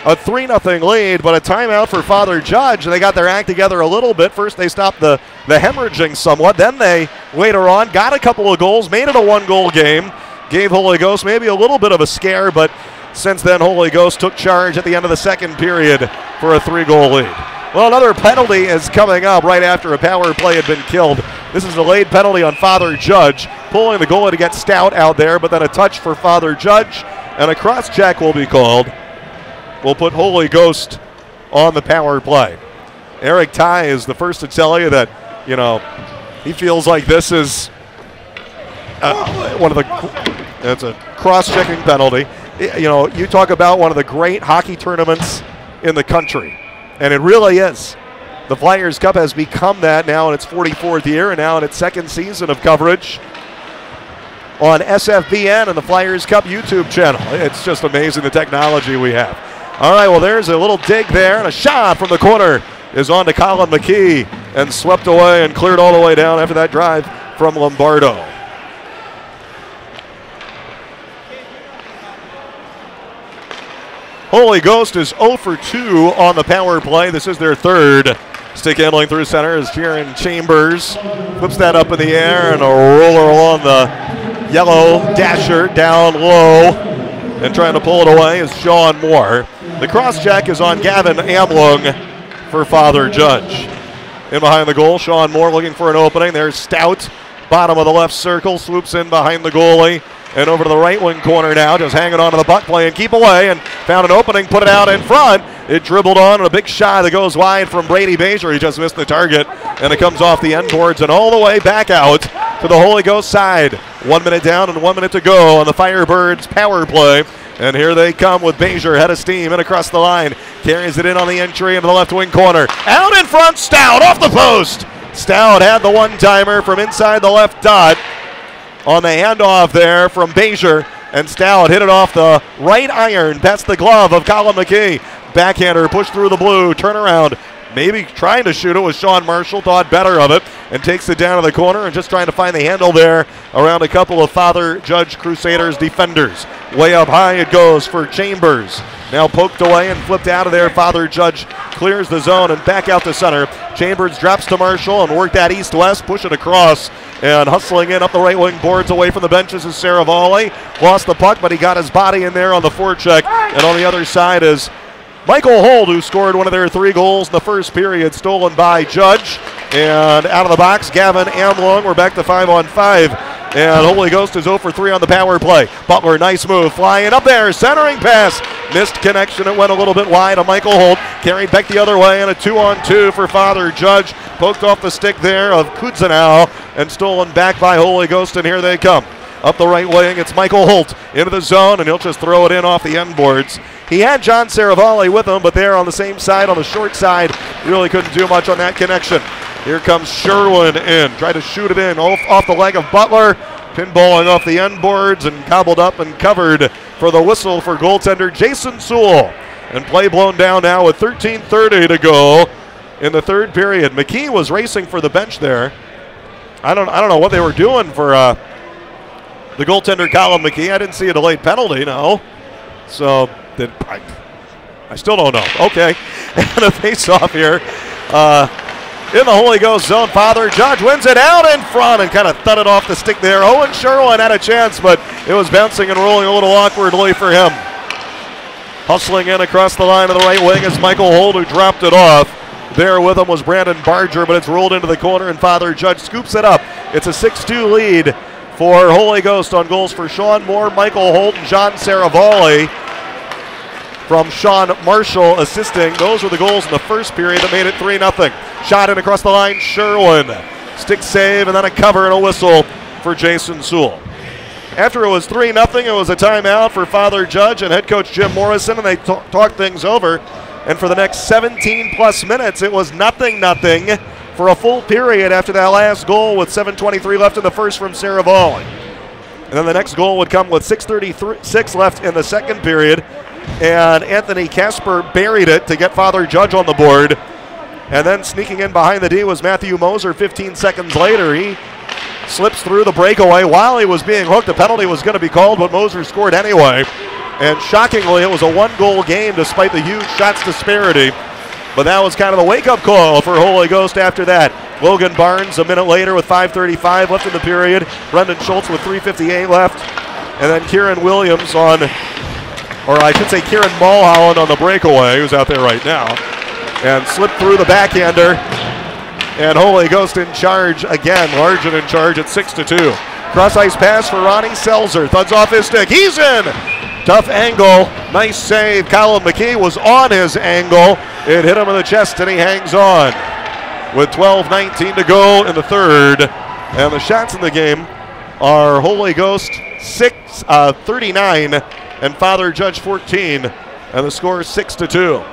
A: A 3 0 lead, but a timeout for Father Judge. They got their act together a little bit. First, they stopped the, the hemorrhaging somewhat. Then, they later on got a couple of goals, made it a one goal game, gave Holy Ghost maybe a little bit of a scare, but since then, Holy Ghost took charge at the end of the second period for a three goal lead. Well, another penalty is coming up right after a power play had been killed. This is a late penalty on Father Judge, pulling the goalie to get Stout out there, but then a touch for Father Judge, and a cross check will be called. We'll put Holy Ghost on the power play. Eric Ty is the first to tell you that, you know, he feels like this is uh, one of the. That's a cross checking penalty you know, you talk about one of the great hockey tournaments in the country, and it really is. The Flyers Cup has become that now in its 44th year and now in its second season of coverage on SFBN and the Flyers Cup YouTube channel. It's just amazing the technology we have. All right, well, there's a little dig there, and a shot from the corner is on to Colin McKee and swept away and cleared all the way down after that drive from Lombardo. Holy Ghost is 0 for 2 on the power play. This is their third. Stick handling through center is Jaron Chambers. Flips that up in the air and a roller along the yellow dasher down low. And trying to pull it away is Sean Moore. The cross check is on Gavin Amlung for Father Judge. In behind the goal, Sean Moore looking for an opening. There's Stout, bottom of the left circle, swoops in behind the goalie and over to the right wing corner now, just hanging on to the puck play and keep away, and found an opening, put it out in front. It dribbled on, and a big shot that goes wide from Brady Bezier. He just missed the target, and it comes off the end boards and all the way back out to the Holy Ghost side. One minute down and one minute to go on the Firebirds power play. And here they come with Bezier, head of steam, and across the line. Carries it in on the entry into the left wing corner. Out in front, Stout off the post. Stout had the one timer from inside the left dot on the handoff there from Bezier. And Stout hit it off the right iron. That's the glove of Colin McKee. Backhander pushed through the blue. Turnaround. Maybe trying to shoot it with Sean Marshall. Thought better of it and takes it down to the corner and just trying to find the handle there around a couple of Father Judge Crusaders defenders. Way up high it goes for Chambers. Now poked away and flipped out of there. Father Judge clears the zone and back out to center. Chambers drops to Marshall and work that east west, push it across. And hustling in up the right wing boards away from the benches is Saravalli. Lost the puck, but he got his body in there on the forecheck. And on the other side is Michael Holt, who scored one of their three goals in the first period, stolen by Judge. And out of the box, Gavin Amlung. We're back to five on five. And Holy Ghost is 0 for 3 on the power play. Butler, nice move. Flying up there. Centering pass. Missed connection. It went a little bit wide on Michael Holt. Carried back the other way. And a two on two for Father Judge. Poked off the stick there of Kudzanow. And stolen back by Holy Ghost. And here they come. Up the right wing, it's Michael Holt into the zone, and he'll just throw it in off the end boards. He had John Saravalli with him, but they're on the same side, on the short side. Really couldn't do much on that connection. Here comes Sherwin in. Tried to shoot it in off, off the leg of Butler. Pinballing off the end boards and cobbled up and covered for the whistle for goaltender Jason Sewell. And play blown down now with 13.30 to go in the third period. McKee was racing for the bench there. I don't, I don't know what they were doing for uh, the goaltender Colin McKee. I didn't see a delayed penalty, no. So did I, I still don't know. Okay. <laughs> and a face off here. Uh, in the Holy Ghost zone. Father Judge wins it out in front and kind of thudded off the stick there. Owen Sherwin had a chance, but it was bouncing and rolling a little awkwardly for him. Hustling in across the line of the right wing is Michael Holt, who dropped it off. There with him was Brandon Barger, but it's rolled into the corner, and Father Judge scoops it up. It's a 6 2 lead for Holy Ghost on goals for Sean Moore, Michael Holt, and John Saravalli from Sean Marshall assisting. Those were the goals in the first period that made it 3 0. Shot in across the line, Sherwin. Stick save and then a cover and a whistle for Jason Sewell. After it was 3 0, it was a timeout for Father Judge and head coach Jim Morrison, and they t- talked things over. And for the next 17 plus minutes, it was nothing, nothing for a full period after that last goal with 7.23 left in the first from Saravalli. And then the next goal would come with 6.36 left in the second period and Anthony Casper buried it to get Father Judge on the board. And then sneaking in behind the D was Matthew Moser 15 seconds later. He slips through the breakaway while he was being hooked. A penalty was going to be called, but Moser scored anyway. And shockingly, it was a one goal game despite the huge shots disparity. But that was kind of the wake up call for Holy Ghost after that. Logan Barnes a minute later with 5.35 left in the period. Brendan Schultz with 3.58 left. And then Kieran Williams on or I should say Kieran Mulholland on the breakaway, who's out there right now, and slipped through the backhander. And Holy Ghost in charge again, Largent in charge at 6 to 2. Cross ice pass for Ronnie Selzer. Thuds off his stick. He's in. Tough angle. Nice save. Colin McKee was on his angle. It hit him in the chest and he hangs on. With 12 19 to go in the third. And the shots in the game are Holy Ghost 6 uh, 39 and Father Judge 14, and the score is 6 to 2.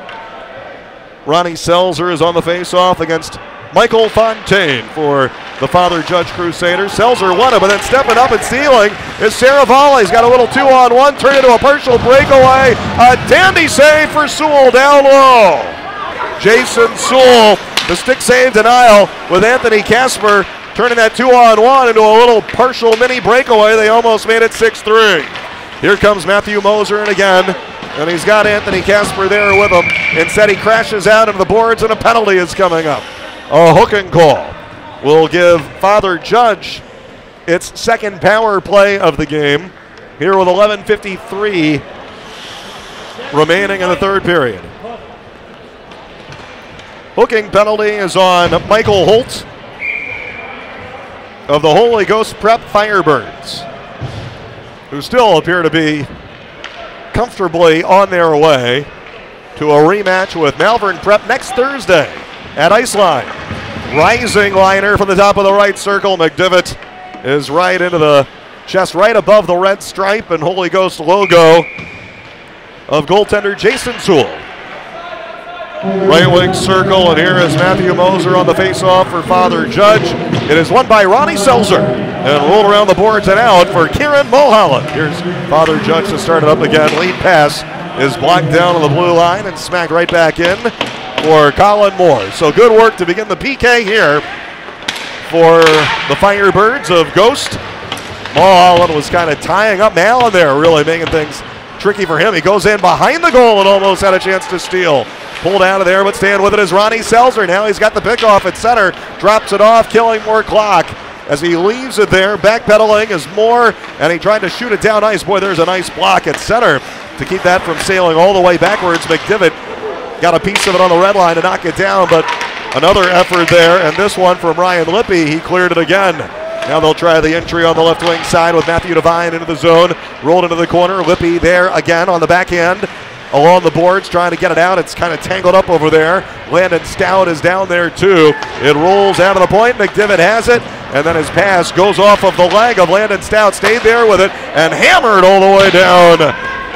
A: Ronnie Selzer is on the face-off against Michael Fontaine for the Father Judge Crusaders. Selzer won it, but then stepping up and stealing is Saravalli. He's got a little two-on-one, turned into a partial breakaway. A dandy save for Sewell down low. Jason Sewell, the stick save denial with Anthony Casper turning that two-on-one into a little partial mini breakaway. They almost made it 6-3. Here comes Matthew Moser in again, and he's got Anthony Casper there with him. Instead, he crashes out into the boards, and a penalty is coming up. A hooking call will give Father Judge its second power play of the game here with 11.53 remaining in the third period. Hooking penalty is on Michael Holt of the Holy Ghost Prep Firebirds who still appear to be comfortably on their way to a rematch with Malvern Prep next Thursday at Iceline. Rising liner from the top of the right circle. McDivitt is right into the chest, right above the red stripe and Holy Ghost logo of goaltender Jason Sewell. Right wing circle, and here is Matthew Moser on the face-off for Father Judge. It is won by Ronnie Selzer and rolled around the boards and out for Kieran Mulholland. Here's Father Judge to start it up again. Lead pass is blocked down on the blue line and smacked right back in for Colin Moore. So good work to begin the PK here for the Firebirds of Ghost. Mulholland was kind of tying up Mallon there, really making things tricky for him. He goes in behind the goal and almost had a chance to steal. Pulled out of there, but staying with it is Ronnie Selzer. Now he's got the pick off at center, drops it off, killing more clock as he leaves it there. Backpedaling is Moore, and he tried to shoot it down ice. Boy, there's a nice block at center to keep that from sailing all the way backwards. McDivitt got a piece of it on the red line to knock it down, but Another effort there, and this one from Ryan Lippy. He cleared it again. Now they'll try the entry on the left wing side with Matthew Devine into the zone. Rolled into the corner. Lippy there again on the backhand. Along the boards, trying to get it out. It's kind of tangled up over there. Landon Stout is down there too. It rolls out of the point. McDivitt has it, and then his pass goes off of the leg of Landon Stout. Stayed there with it and hammered all the way down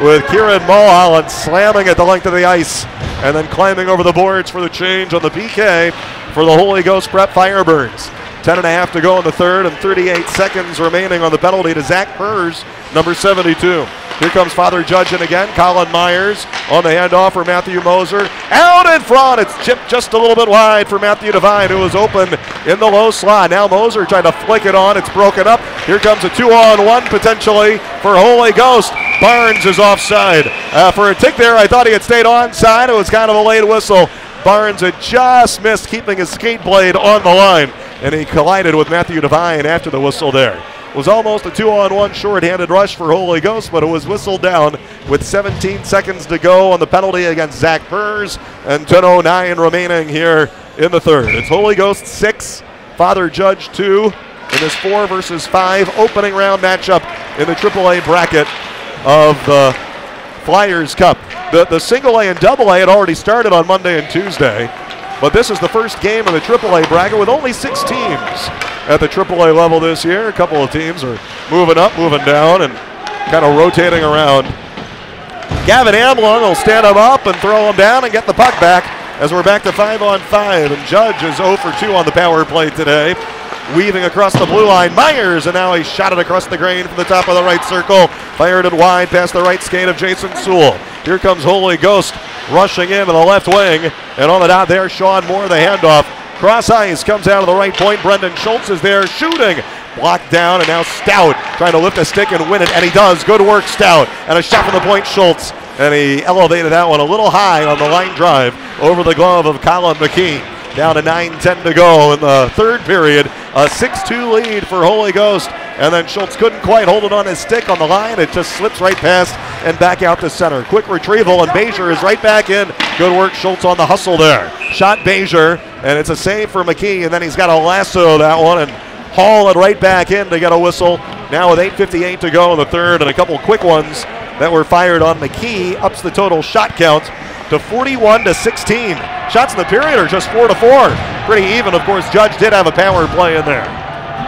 A: with Kieran Mulholland slamming at the length of the ice and then climbing over the boards for the change on the PK for the Holy Ghost Prep Firebirds. 10 and a half to go in the third and 38 seconds remaining on the penalty to Zach Purrs, number 72. Here comes Father Judge in again. Colin Myers on the handoff for Matthew Moser. Out in front. It's chipped just a little bit wide for Matthew Devine, who was open in the low slot. Now Moser trying to flick it on. It's broken up. Here comes a two on one potentially for Holy Ghost. Barnes is offside. Uh, for a tick there, I thought he had stayed onside. It was kind of a late whistle. Barnes had just missed keeping his skate blade on the line, and he collided with Matthew Devine after the whistle there. It was almost a two on one short-handed rush for Holy Ghost, but it was whistled down with 17 seconds to go on the penalty against Zach Purrs and 10.09 remaining here in the third. It's Holy Ghost 6, Father Judge 2 in this 4 versus 5 opening round matchup in the AAA bracket of the Flyers Cup. The, the single A and double A had already started on Monday and Tuesday, but this is the first game of the AAA bracket with only six teams at the AAA level this year. A couple of teams are moving up, moving down, and kind of rotating around. Gavin Amlung will stand him up and throw him down and get the puck back as we're back to five on five. And Judge is 0 for 2 on the power play today. Weaving across the blue line, Myers, and now he shot it across the grain from the top of the right circle. Fired it wide past the right skate of Jason Sewell. Here comes Holy Ghost rushing into the left wing. And on the dot there, Sean Moore, the handoff. Cross ice comes out of the right point. Brendan Schultz is there shooting. Blocked down, and now Stout trying to lift a stick and win it, and he does. Good work, Stout. And a shot from the point, Schultz. And he elevated that one a little high on the line drive over the glove of Colin McKee. Down to 9 10 to go in the third period. A 6 2 lead for Holy Ghost. And then Schultz couldn't quite hold it on his stick on the line. It just slips right past and back out to center. Quick retrieval, and Bezier is right back in. Good work, Schultz on the hustle there. Shot Bezier, and it's a save for McKee. And then he's got a lasso that one and haul it right back in to get a whistle. Now with 8.58 to go in the third, and a couple quick ones that were fired on McKee, ups the total shot count to 41 to 16. Shots in the period are just four to four. Pretty even. Of course, Judge did have a power play in there.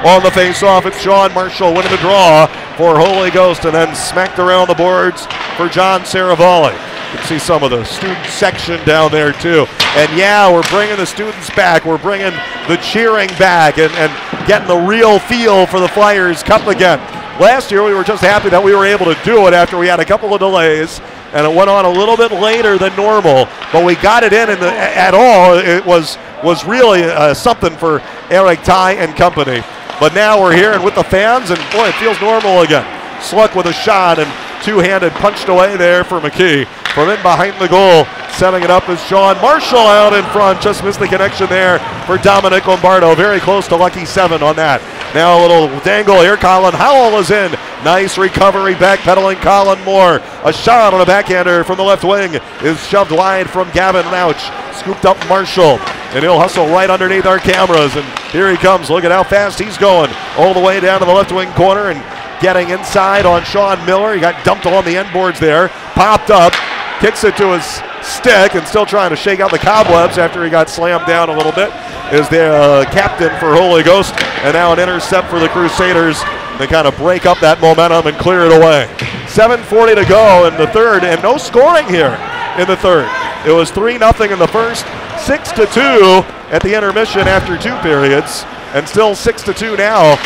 A: On the face-off, it's Sean Marshall winning the draw for Holy Ghost, and then smacked around the boards for John Saravalli. You can see some of the student section down there too. And yeah, we're bringing the students back. We're bringing the cheering back and, and getting the real feel for the Flyers Cup again. Last year, we were just happy that we were able to do it after we had a couple of delays and it went on a little bit later than normal. But we got it in, the, at all. It was was really uh, something for Eric Ty and company. But now we're here and with the fans, and boy, it feels normal again. Sluck with a shot and two-handed punched away there for McKee. From in behind the goal, setting it up is Sean Marshall out in front. Just missed the connection there for Dominic Lombardo. Very close to lucky seven on that. Now a little dangle here. Colin Howell is in. Nice recovery, backpedaling Colin Moore. A shot on a backhander from the left wing is shoved wide from Gavin Louch. Scooped up Marshall, and he'll hustle right underneath our cameras. And here he comes. Look at how fast he's going. All the way down to the left wing corner and getting inside on Sean Miller. He got dumped along the end boards there. Popped up, kicks it to his stick, and still trying to shake out the cobwebs after he got slammed down a little bit. Is the uh, captain for Holy Ghost, and now an intercept for the Crusaders. They kind of break up that momentum and clear it away. 7:40 to go in the third, and no scoring here in the third. It was three 0 in the first, six to two at the intermission after two periods, and still six to two now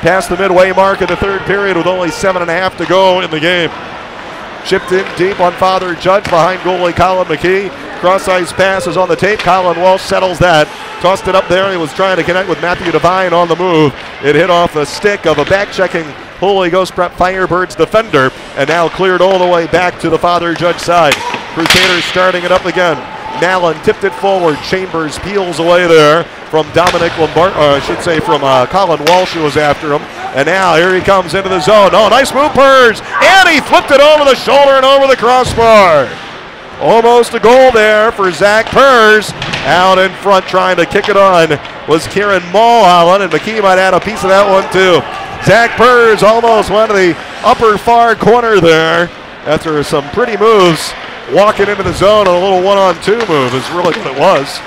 A: past the midway mark of the third period with only seven and a half to go in the game. Chipped in deep on Father Judge behind goalie Colin McKee. Cross ice pass is on the tape. Colin Walsh settles that. Tossed it up there. He was trying to connect with Matthew Devine on the move. It hit off the stick of a back checking Holy Ghost Prep Firebirds defender and now cleared all the way back to the Father Judge side. Crusaders starting it up again. Mallon tipped it forward. Chambers peels away there from Dominic Lombard, or I should say from uh, Colin Walsh, who was after him. And now here he comes into the zone. Oh, nice move, Purrs. And he flipped it over the shoulder and over the crossbar. Almost a goal there for Zach Purrs. Out in front trying to kick it on was Kieran Mulholland, and McKee might add a piece of that one too. Zach Purrs almost went to the upper far corner there after some pretty moves. Walking into the zone on a little one-on-two move is really what it was.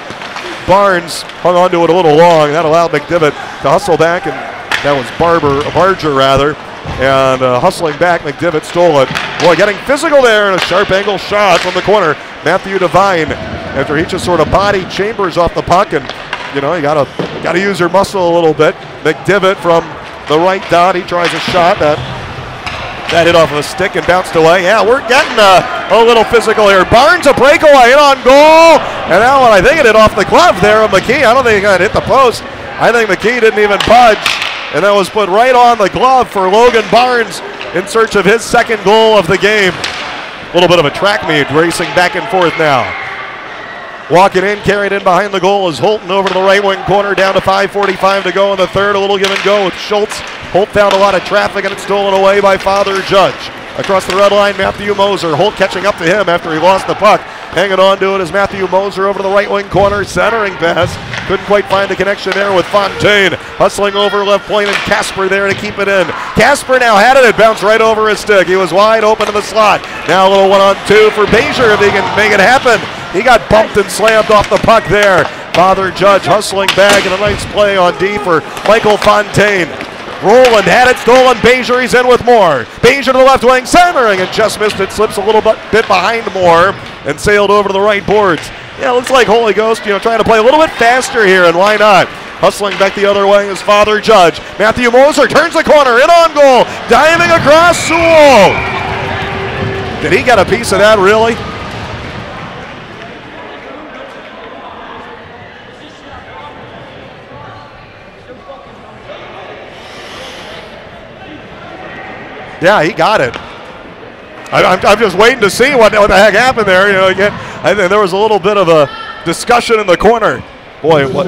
A: Barnes hung onto it a little long. And that allowed McDivitt to hustle back, and that was Barber, Barger rather, and uh, hustling back. McDivitt stole it. Boy, getting physical there, and a sharp angle shot from the corner. Matthew Devine, after he just sort of body Chambers off the puck, and you know you gotta gotta use your muscle a little bit. McDivitt from the right dot, he tries a shot that that hit off of a stick and bounced away. Yeah, we're getting a, a little physical here. Barnes a breakaway, in on goal. And that one, I think it hit off the glove there of McKee. I don't think it hit the post. I think McKee didn't even budge. And that was put right on the glove for Logan Barnes in search of his second goal of the game. A little bit of a track meet racing back and forth now. Walking in, carried in behind the goal is Holton over to the right wing corner, down to 5.45 to go in the third. A little give and go with Schultz. Holt found a lot of traffic and it's stolen away by Father Judge. Across the red line, Matthew Moser. Holt catching up to him after he lost the puck. Hanging on to it is Matthew Moser over to the right wing corner. Centering pass. Couldn't quite find the connection there with Fontaine. Hustling over left point and Casper there to keep it in. Casper now had it. It bounced right over his stick. He was wide open in the slot. Now a little one on two for Bezier if he can make it happen. He got bumped and slammed off the puck there. Father Judge hustling back and a nice play on D for Michael Fontaine. Roland had it stolen. Bezier, he's in with Moore. Bezier to the left wing, centering, and just missed it. Slips a little bit, bit behind Moore and sailed over to the right boards. Yeah, looks like Holy Ghost, you know, trying to play a little bit faster here, and why not? Hustling back the other way is Father Judge. Matthew Moser turns the corner, in on goal, diving across Sewell. Did he get a piece of that, really? Yeah, he got it. I, am just waiting to see what, what the heck happened there. You know, again, I think there was a little bit of a discussion in the corner. Boy, what?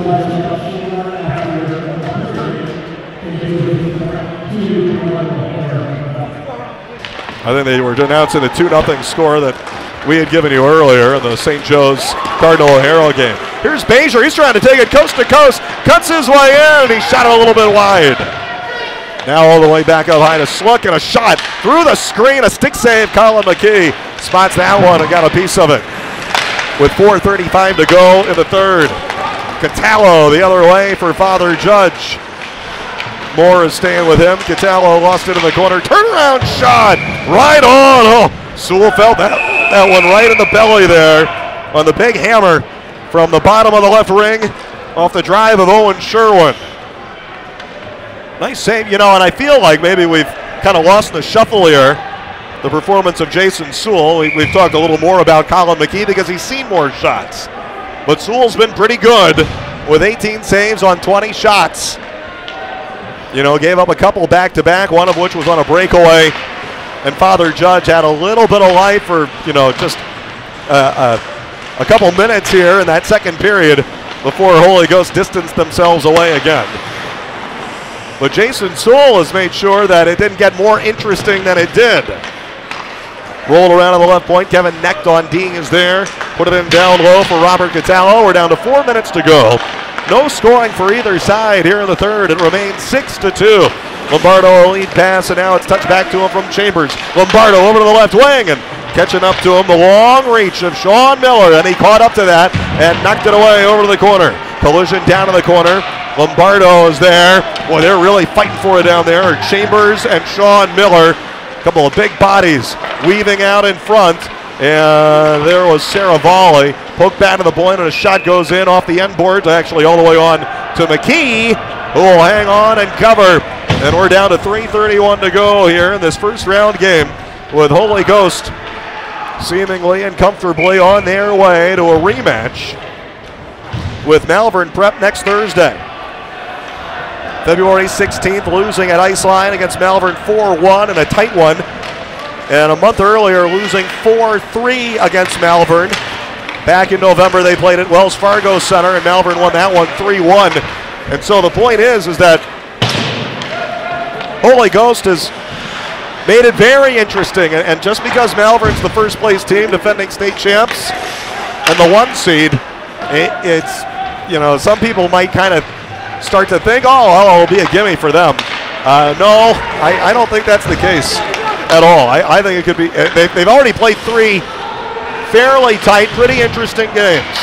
A: I think they were announcing the 2 0 score that we had given you earlier in the St. Joe's Cardinal O'Hara game. Here's Bezier. He's trying to take it coast to coast, cuts his way in, and he shot it a little bit wide. Now all the way back up high to Sluck and a shot through the screen. A stick save. Colin McKee spots that one and got a piece of it. With 4.35 to go in the third. Catallo the other way for Father Judge. Moore is staying with him. Catallo lost it in the corner. Turnaround shot. Right on. Oh, Sewell felt that, that one right in the belly there on the big hammer from the bottom of the left ring off the drive of Owen Sherwin. Nice save, you know, and I feel like maybe we've kind of lost the shuffle here. The performance of Jason Sewell. We, have talked a little more about Colin McKee because he's seen more shots. But Sewell's been pretty good with 18 saves on 20 shots. You know, gave up a couple back to back, one of which was on a breakaway. And Father Judge had a little bit of life for, you know, just uh, uh, a couple minutes here in that second period before Holy Ghost distanced themselves away again. But Jason Sewell has made sure that it didn't get more interesting than it did. Rolled around on the left point. Kevin Necht on D is there. Put it in down low for Robert Catallo. We're down to four minutes to go. No scoring for either side here in the third. It remains six to two. Lombardo a lead pass, and now it's touched back to him from Chambers. Lombardo over to the left wing and catching up to him. The long reach of Sean Miller, and he caught up to that and knocked it away over to the corner. Collision down in the corner. Lombardo is there. Boy, they're really fighting for it down there. Chambers and Sean Miller. A couple of big bodies weaving out in front. And there was Saravalli. Poked back to the point, and a shot goes in off the end boards, actually all the way on to McKee, who will hang on and cover. And we're down to 3.31 to go here in this first round game with Holy Ghost seemingly and comfortably on their way to a rematch with Malvern Prep next Thursday. February 16th, losing at Iceline against Malvern 4 1 in a tight one. And a month earlier, losing 4 3 against Malvern. Back in November, they played at Wells Fargo Center, and Malvern won that one 3 1. And so the point is, is that Holy Ghost has made it very interesting. And, and just because Malvern's the first place team defending state champs and the one seed, it, it's, you know, some people might kind of start to think, oh, well, it'll be a gimme for them. Uh, no, I, I don't think that's the case at all. I, I think it could be, uh, they, they've already played three fairly tight, pretty interesting games.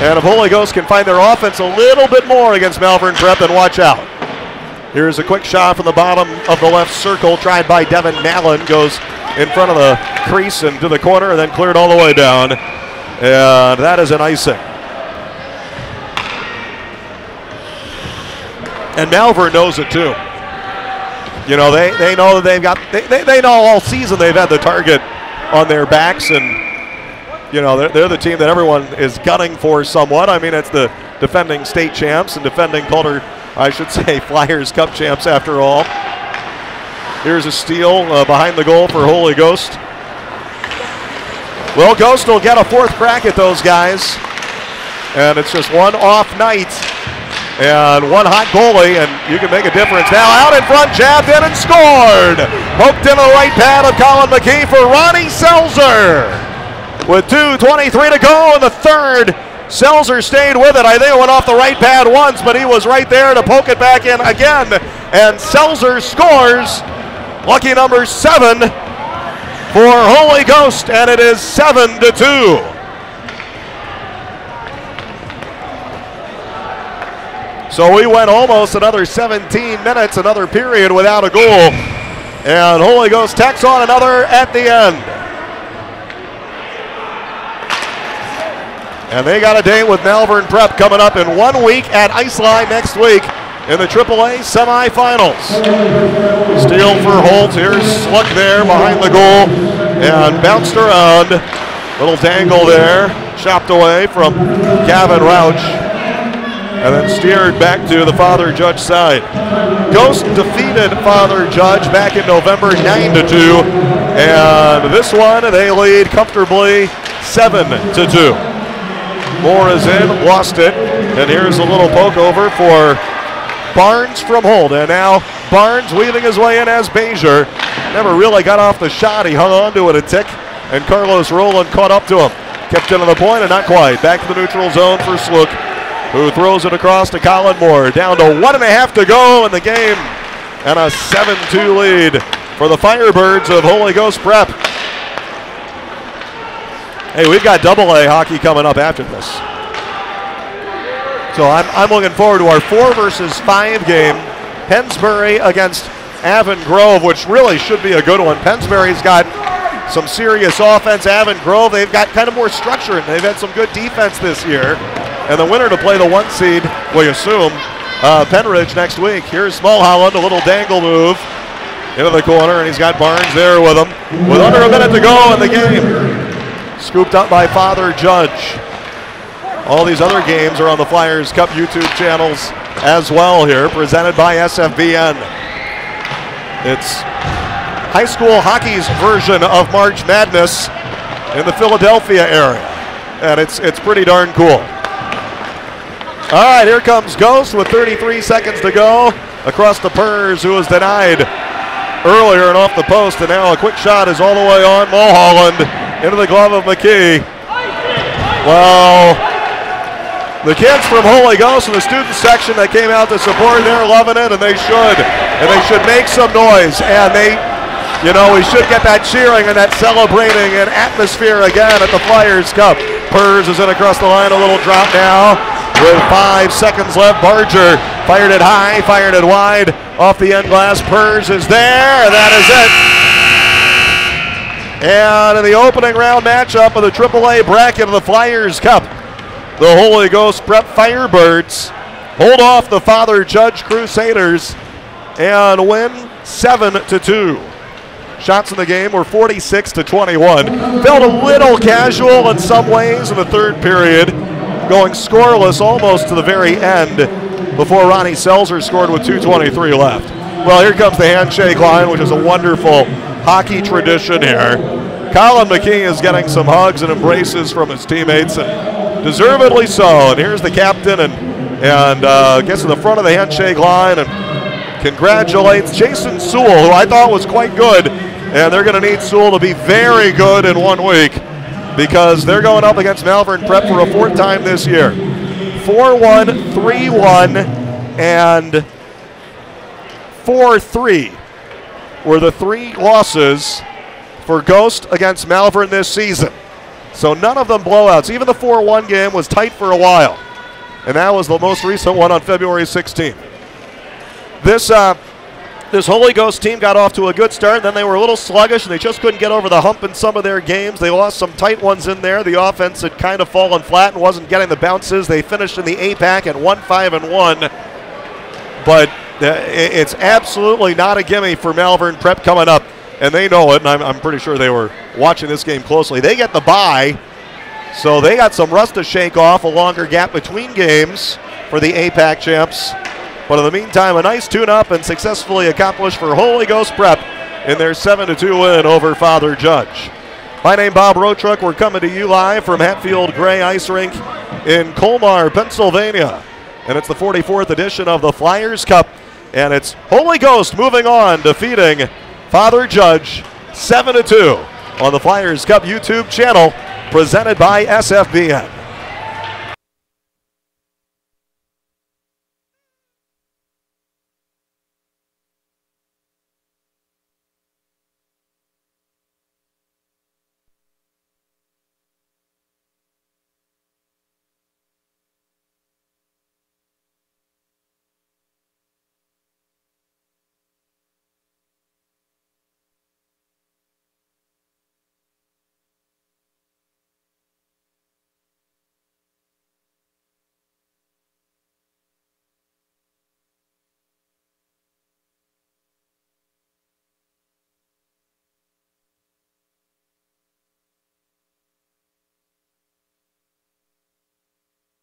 A: And if Holy Ghost can find their offense a little bit more against Malvern Prep, then watch out. Here's a quick shot from the bottom of the left circle, tried by Devin Mallon. Goes in front of the crease and to the corner, and then cleared all the way down. And that is an icing. And Malvern knows it too. You know, they, they know that they've got, they, they, they know all season they've had the target on their backs, and, you know, they're, they're the team that everyone is gunning for somewhat. I mean, it's the defending state champs and defending Calder, I should <laughs> say, Flyers Cup champs after all. Here's a steal uh, behind the goal for Holy Ghost. Well, Ghost will get a fourth crack at those guys. And it's just one off night and one hot goalie, and you can make a difference. Now out in front, jabbed in and scored. Poked into the right pad of Colin McKee for Ronnie Selzer. With 2.23 to go in the third, Selzer stayed with it. I think it went off the right pad once, but he was right there to poke it back in again. And Selzer scores. Lucky number seven for Holy Ghost, and it is seven to two. So we went almost another 17 minutes, another period without a goal. And Holy Ghost tacks on another at the end. And they got a date with Malvern Prep coming up in one week at Iceline next week in the AAA semifinals. Steal for Holt. Here's Sluck there behind the goal and bounced around. Little dangle there, chopped away from Gavin Rauch and then steered back to the Father Judge side. Ghost defeated Father Judge back in November 9 to 2, and this one they lead comfortably 7 to 2. Moore is in, lost it, and here's a little poke over for Barnes from Holt, and now Barnes weaving his way in as Bezier. Never really got off the shot. He hung on to it a tick, and Carlos Rowland caught up to him. Kept it on the point, and not quite. Back to the neutral zone for Sluck who throws it across to Colin Moore. Down to one and a half to go in the game, and a 7 2 lead for the Firebirds of Holy Ghost Prep. Hey, we've got double A hockey coming up after this. So I'm, I'm looking forward to our four versus five game. Pennsbury against Avon Grove, which really should be a good one. Pennsbury's got some serious offense. Avon Grove, they've got kind of more structure and they've had some good defense this year and the winner to play the one seed, we assume, uh, Pennridge next week. Here's Mulholland, a little dangle move into the corner, and he's got Barnes there with him. With under a minute to go in the game. Scooped up by Father Judge. All these other games are on the Flyers Cup YouTube channels as well here, presented by SFBN. It's high school hockey's version of March Madness in the Philadelphia area. And it's, it's pretty darn cool. All right, here comes Ghost with 33 seconds to go across the Purs, who was denied earlier and off the post, and now a quick shot is all the way on Mulholland into the glove of McKee. Well, the kids from Holy Ghost and the student section that came out to support, they're loving it, and they should. And they should make some noise. And they, you know, we should get that cheering and that celebrating and atmosphere again at the Flyers Cup. Purs is in across the line, a little drop now with five seconds left. Barger fired it high, fired it wide, off the end glass. Purs is there. That is it. And in the opening round matchup of the AAA bracket of the Flyers Cup, the Holy Ghost Prep Firebirds hold off the Father Judge Crusaders and win 7 to 2. Shots in the game were 46 to 21. Felt a little casual in some ways in the third period going scoreless almost to the very end before Ronnie Selzer scored with 2.23 left. Well, here comes the handshake line, which is a wonderful hockey tradition here. Colin McKee is getting some hugs and embraces from his teammates, and deservedly so. And here's the captain, and and uh, gets to the front of the handshake line and congratulates Jason Sewell, who I thought was quite good. And they're going to need Sewell to be very good in one week because they're going up against Malvern Prep for a fourth time this year. 4 1, 3 1, and 4 3 were the three losses for Ghost against Malvern this season. So none of them blowouts. Even the 4 1 game was tight for a while. And that was the most recent one on February 16th. This, uh, this Holy Ghost team got off to a good start, then they were a little sluggish and they just couldn't get over the hump in some of their games. They lost some tight ones in there. The offense had kind of fallen flat and wasn't getting the bounces. They finished in the APAC at 1 5 and 1. But uh, it's absolutely not a gimme for Malvern Prep coming up, and they know it, and I'm, I'm pretty sure they were watching this game closely. They get the bye, so they got some rust to shake off, a longer gap between games for the APAC champs. But in the meantime, a nice tune up and successfully accomplished for Holy Ghost Prep in their 7 2 win over Father Judge. My name Bob Rotruck. We're coming to you live from Hatfield Gray Ice Rink in Colmar, Pennsylvania. And it's the 44th edition of the Flyers Cup. And it's Holy Ghost moving on, defeating Father Judge 7 2 on the Flyers Cup YouTube channel presented by SFBN.